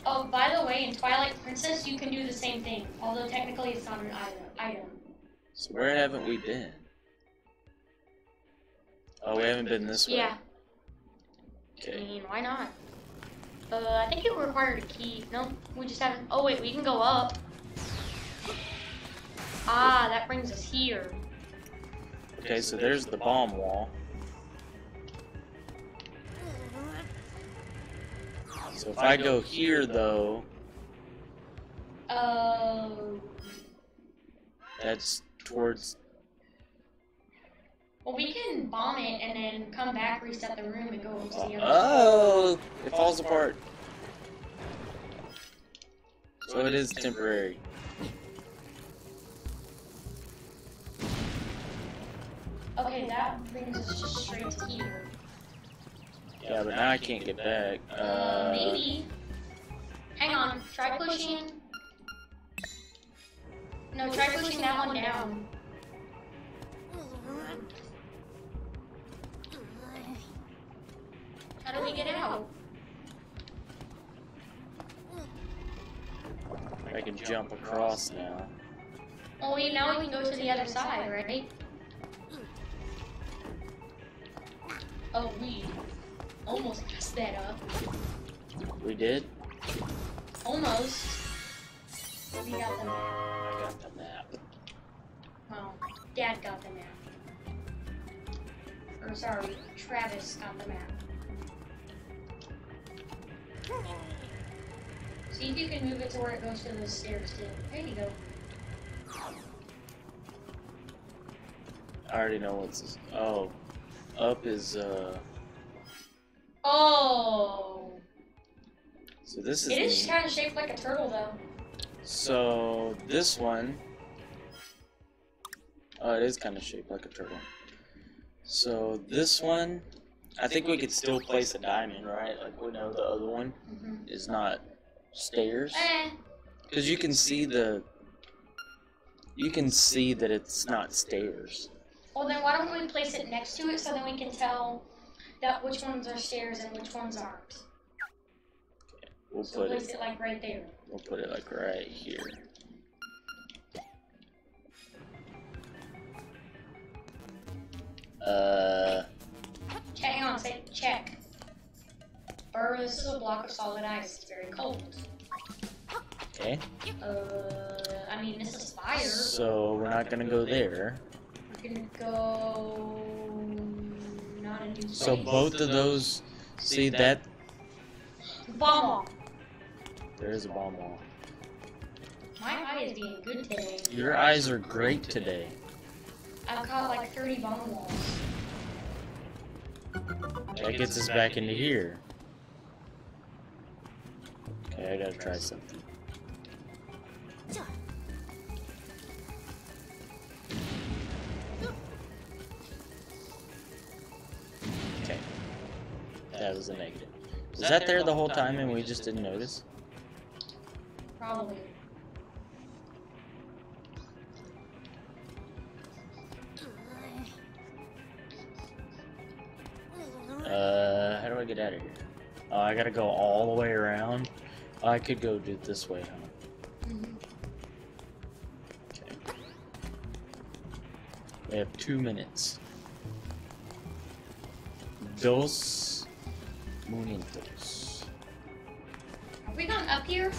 Oh, by the way, in Twilight Princess, you can do the same thing. Although technically it's not an item. So where haven't we been? Oh, we haven't been this way. Yeah, I Okay. mean, why not? Uh, I think it required a key. No, we just haven't. Oh, wait, we can go up. Ah, that brings us here. Okay, so there's the bomb wall. So if I go here though, Oh... that's towards well, we can bomb it and then come back, reset the room, and go to the other side. Oh, it falls apart. So it is temporary. Okay, that brings us just straight to here. Yeah, but now I can't get back. Uh, maybe. Hang on, try pushing. No, try pushing that one down. How do we get out? I can jump across now. Oh, wait, now we can go to the other side, right? Oh, we almost messed that up. We did. Almost. We got the map. I got the map. Well, Dad got the map. Or sorry, Travis got the map. See if you can move it to where it goes to the stairs too. There you go. I already know what's. This. Oh, up is uh. Oh! So this is. It is the- kind of shaped like a turtle though. So this one. Oh, it is kind of shaped like a turtle. So this one, I think we could still place a diamond, right? Like we know the other one Mm-hmm. is not stairs, Eh, because you can see the. You can see that it's not stairs. Well then why don't we place it next to it so then we can tell that which ones are stairs and which ones aren't. We'll So put place it. it like right there. We'll put it like right here. Uh, hang on, say check. Burr, this is a block of solid ice. It's very cold. okay. Uh, I mean, this is fire. So we're not gonna go there. We're gonna go. Not a new So place. both of those, see that Bomb wall. there is a bomb wall. My eye is being good today. Your eyes are great today. I've caught like 30 bomb walls. That gets us back into here. Okay, I gotta try something. That was a negative. Was that there the whole time and we just didn't notice? Probably. Uh, how do I get out of here? Oh, I gotta go all the way around. Oh, I could go do it this way, huh? Mhm. Okay. We have two minutes. Dos minutos. Have we gone up here?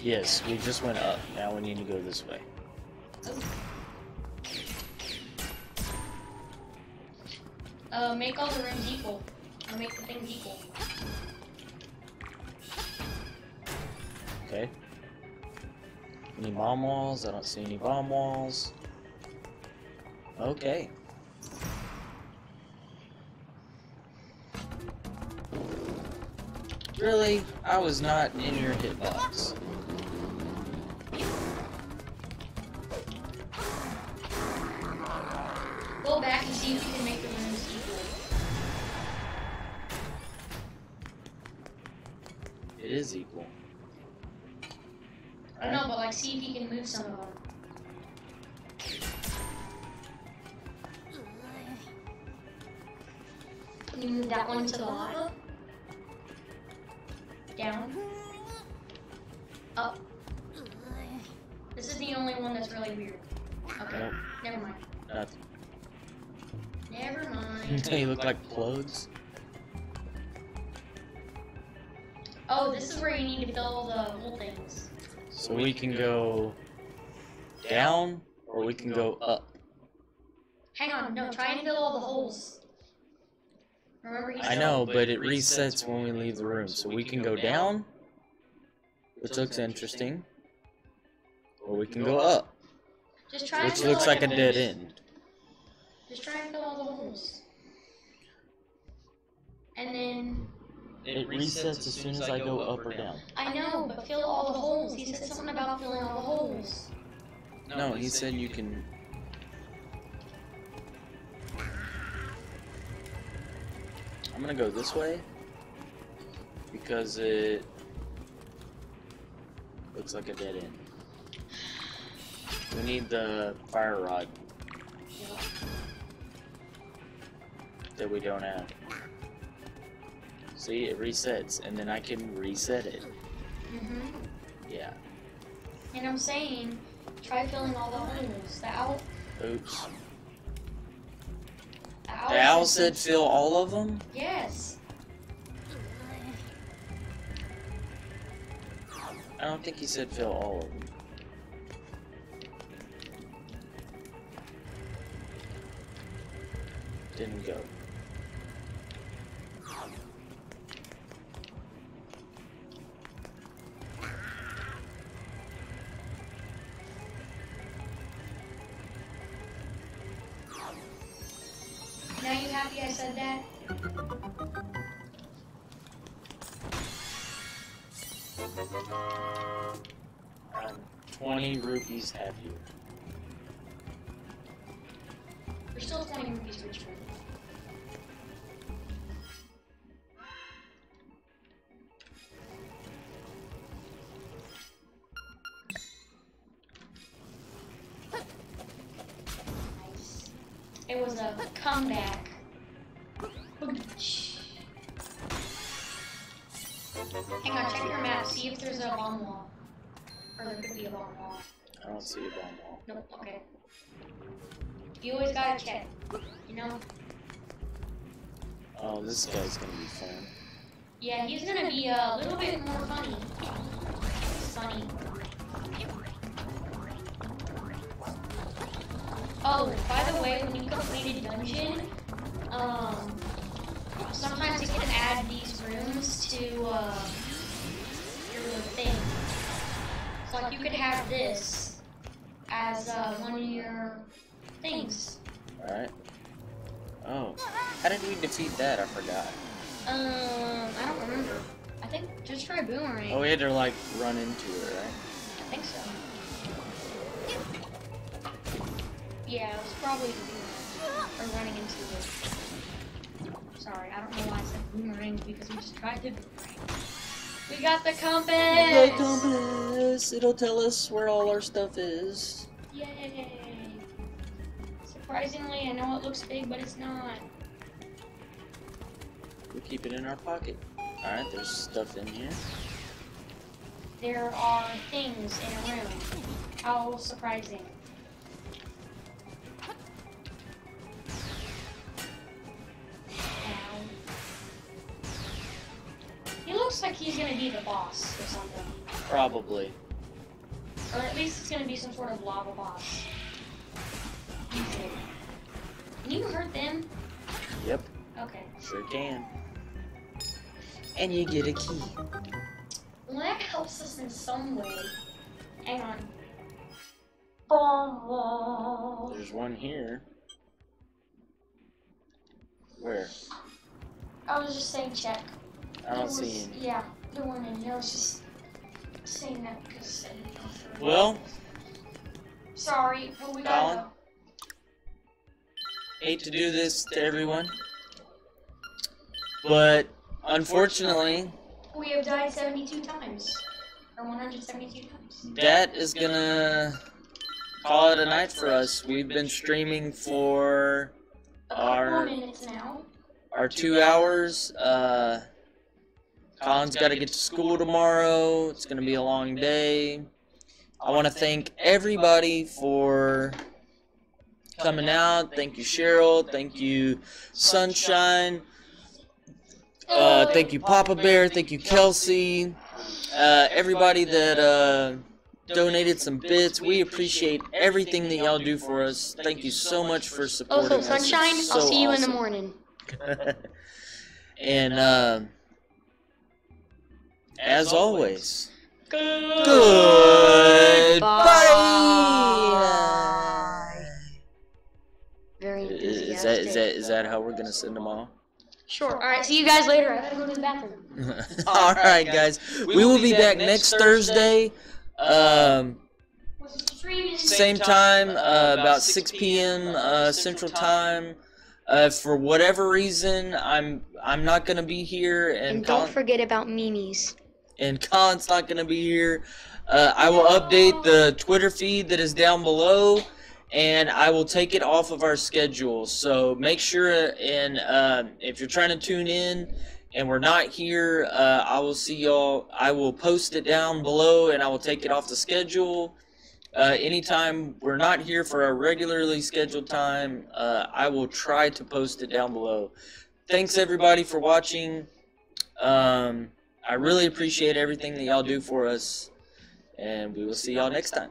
Yes, we just went up. Now we need to go this way. Uh, make all the rooms equal. Or make the things equal. Okay. Any bomb walls? I don't see any bomb walls. Okay. Really? I was not in your hitbox. Go back and see if you can make the moves equal. It is equal. I don't know, but like see if you can move some of them. Can you move that one to the lava? Down. Up. Oh. This is the only one that's really weird. Okay, Nope. never mind. Nothing. Never mind. they look like clothes. Oh, this is where you need to fill uh, all the hole things. So we can go down or we can go up. Hang on, no, try and fill all the holes. Remember, I know, but it resets when we leave the room. So we can go down, which looks interesting, or we can go up, Just try which looks like a dead end. Just try and fill all the holes. And then, It resets as soon as I go up or down. I know, but fill all the holes. He said something about filling all the holes. No, he said you can. I'm gonna go this way because it looks like a dead end. We need the fire rod that we don't have. See, it resets, and then I can reset it. hmm Yeah. And I'm saying, try filling all the holes. The owl, Oops. The owl, said fill all of them? yes. I don't think he said fill all of them. Didn't go. Rupees heavier. We're still 20 rupees richer. Nice. It was a comeback. I don't see a bomb wall. Nope, okay. You always gotta check. You know? Oh, this guy's gonna be fun. Yeah, he's gonna be a little bit more funny. Funny. Oh, by the way, when you complete a dungeon, um, sometimes you can add these rooms to uh, your little thing. So like you could have this as uh, one of your things. Alright. Oh. How did we defeat that? I forgot. Um, I don't remember. I think just try boomerang. Oh, we had to, like, run into it, right? I think so. Yeah, it was probably the boomerang. Or running into it. Sorry, I don't know why I said boomerang because we just tried to boomerang. We got the compass! The compass! It'll tell us where all our stuff is. Yay! Surprisingly, I know it looks big, but it's not. We keep it in our pocket. Alright, there's stuff in here. There are things in a room. How surprising. Looks like he's gonna be the boss or something. Probably. Or at least it's gonna be some sort of lava boss. Can you hurt them? Yep, Okay. sure can. And you get a key. Well, that helps us in some way. Hang on. Wall. There's one here. Where? I was just saying check. I don't see was- any. Yeah, the weren't any. I was just saying that because I didn't know for a Well, sorry. Well, we Colin? gotta hate to do this to everyone. But unfortunately. We have died 72 times. Or 172 times. that is gonna call it a night for us. We've been streaming for our more minutes now. our two hours. Uh, Colin's got to get to school tomorrow. It's going to be a long day. I want to thank everybody for coming out. Thank you, Cheryl. Thank you, Sunshine. Uh, thank you, Papa Bear. Thank you, Kelsey. Uh, everybody that uh, donated some bits. We appreciate everything that y'all do for us. Thank you so much for supporting us. Also, sunshine. I'll see you in the morning. and uh, as always, Good. goodbye. Very Is that enthusiastic. is that is that how we're gonna send them all? Sure. All right. See you guys later. I gotta go to the bathroom. all right, guys. We will be back next Thursday. Um, same time, uh, about 6 p.m. Uh, Central Time. Uh, for whatever reason, I'm I'm not gonna be here, and, And don't Colin, forget about memes. And Colin's not gonna be here. Uh, I will update the Twitter feed that is down below, and I will take it off of our schedule. So make sure, and uh, if you're trying to tune in and we're not here, uh, I will see y'all. I will post it down below, and I will take it off the schedule. Uh, anytime we're not here for our regularly scheduled time, uh, I will try to post it down below. Thanks everybody for watching. Um, I really appreciate everything that y'all do for us, and we will see y'all next time.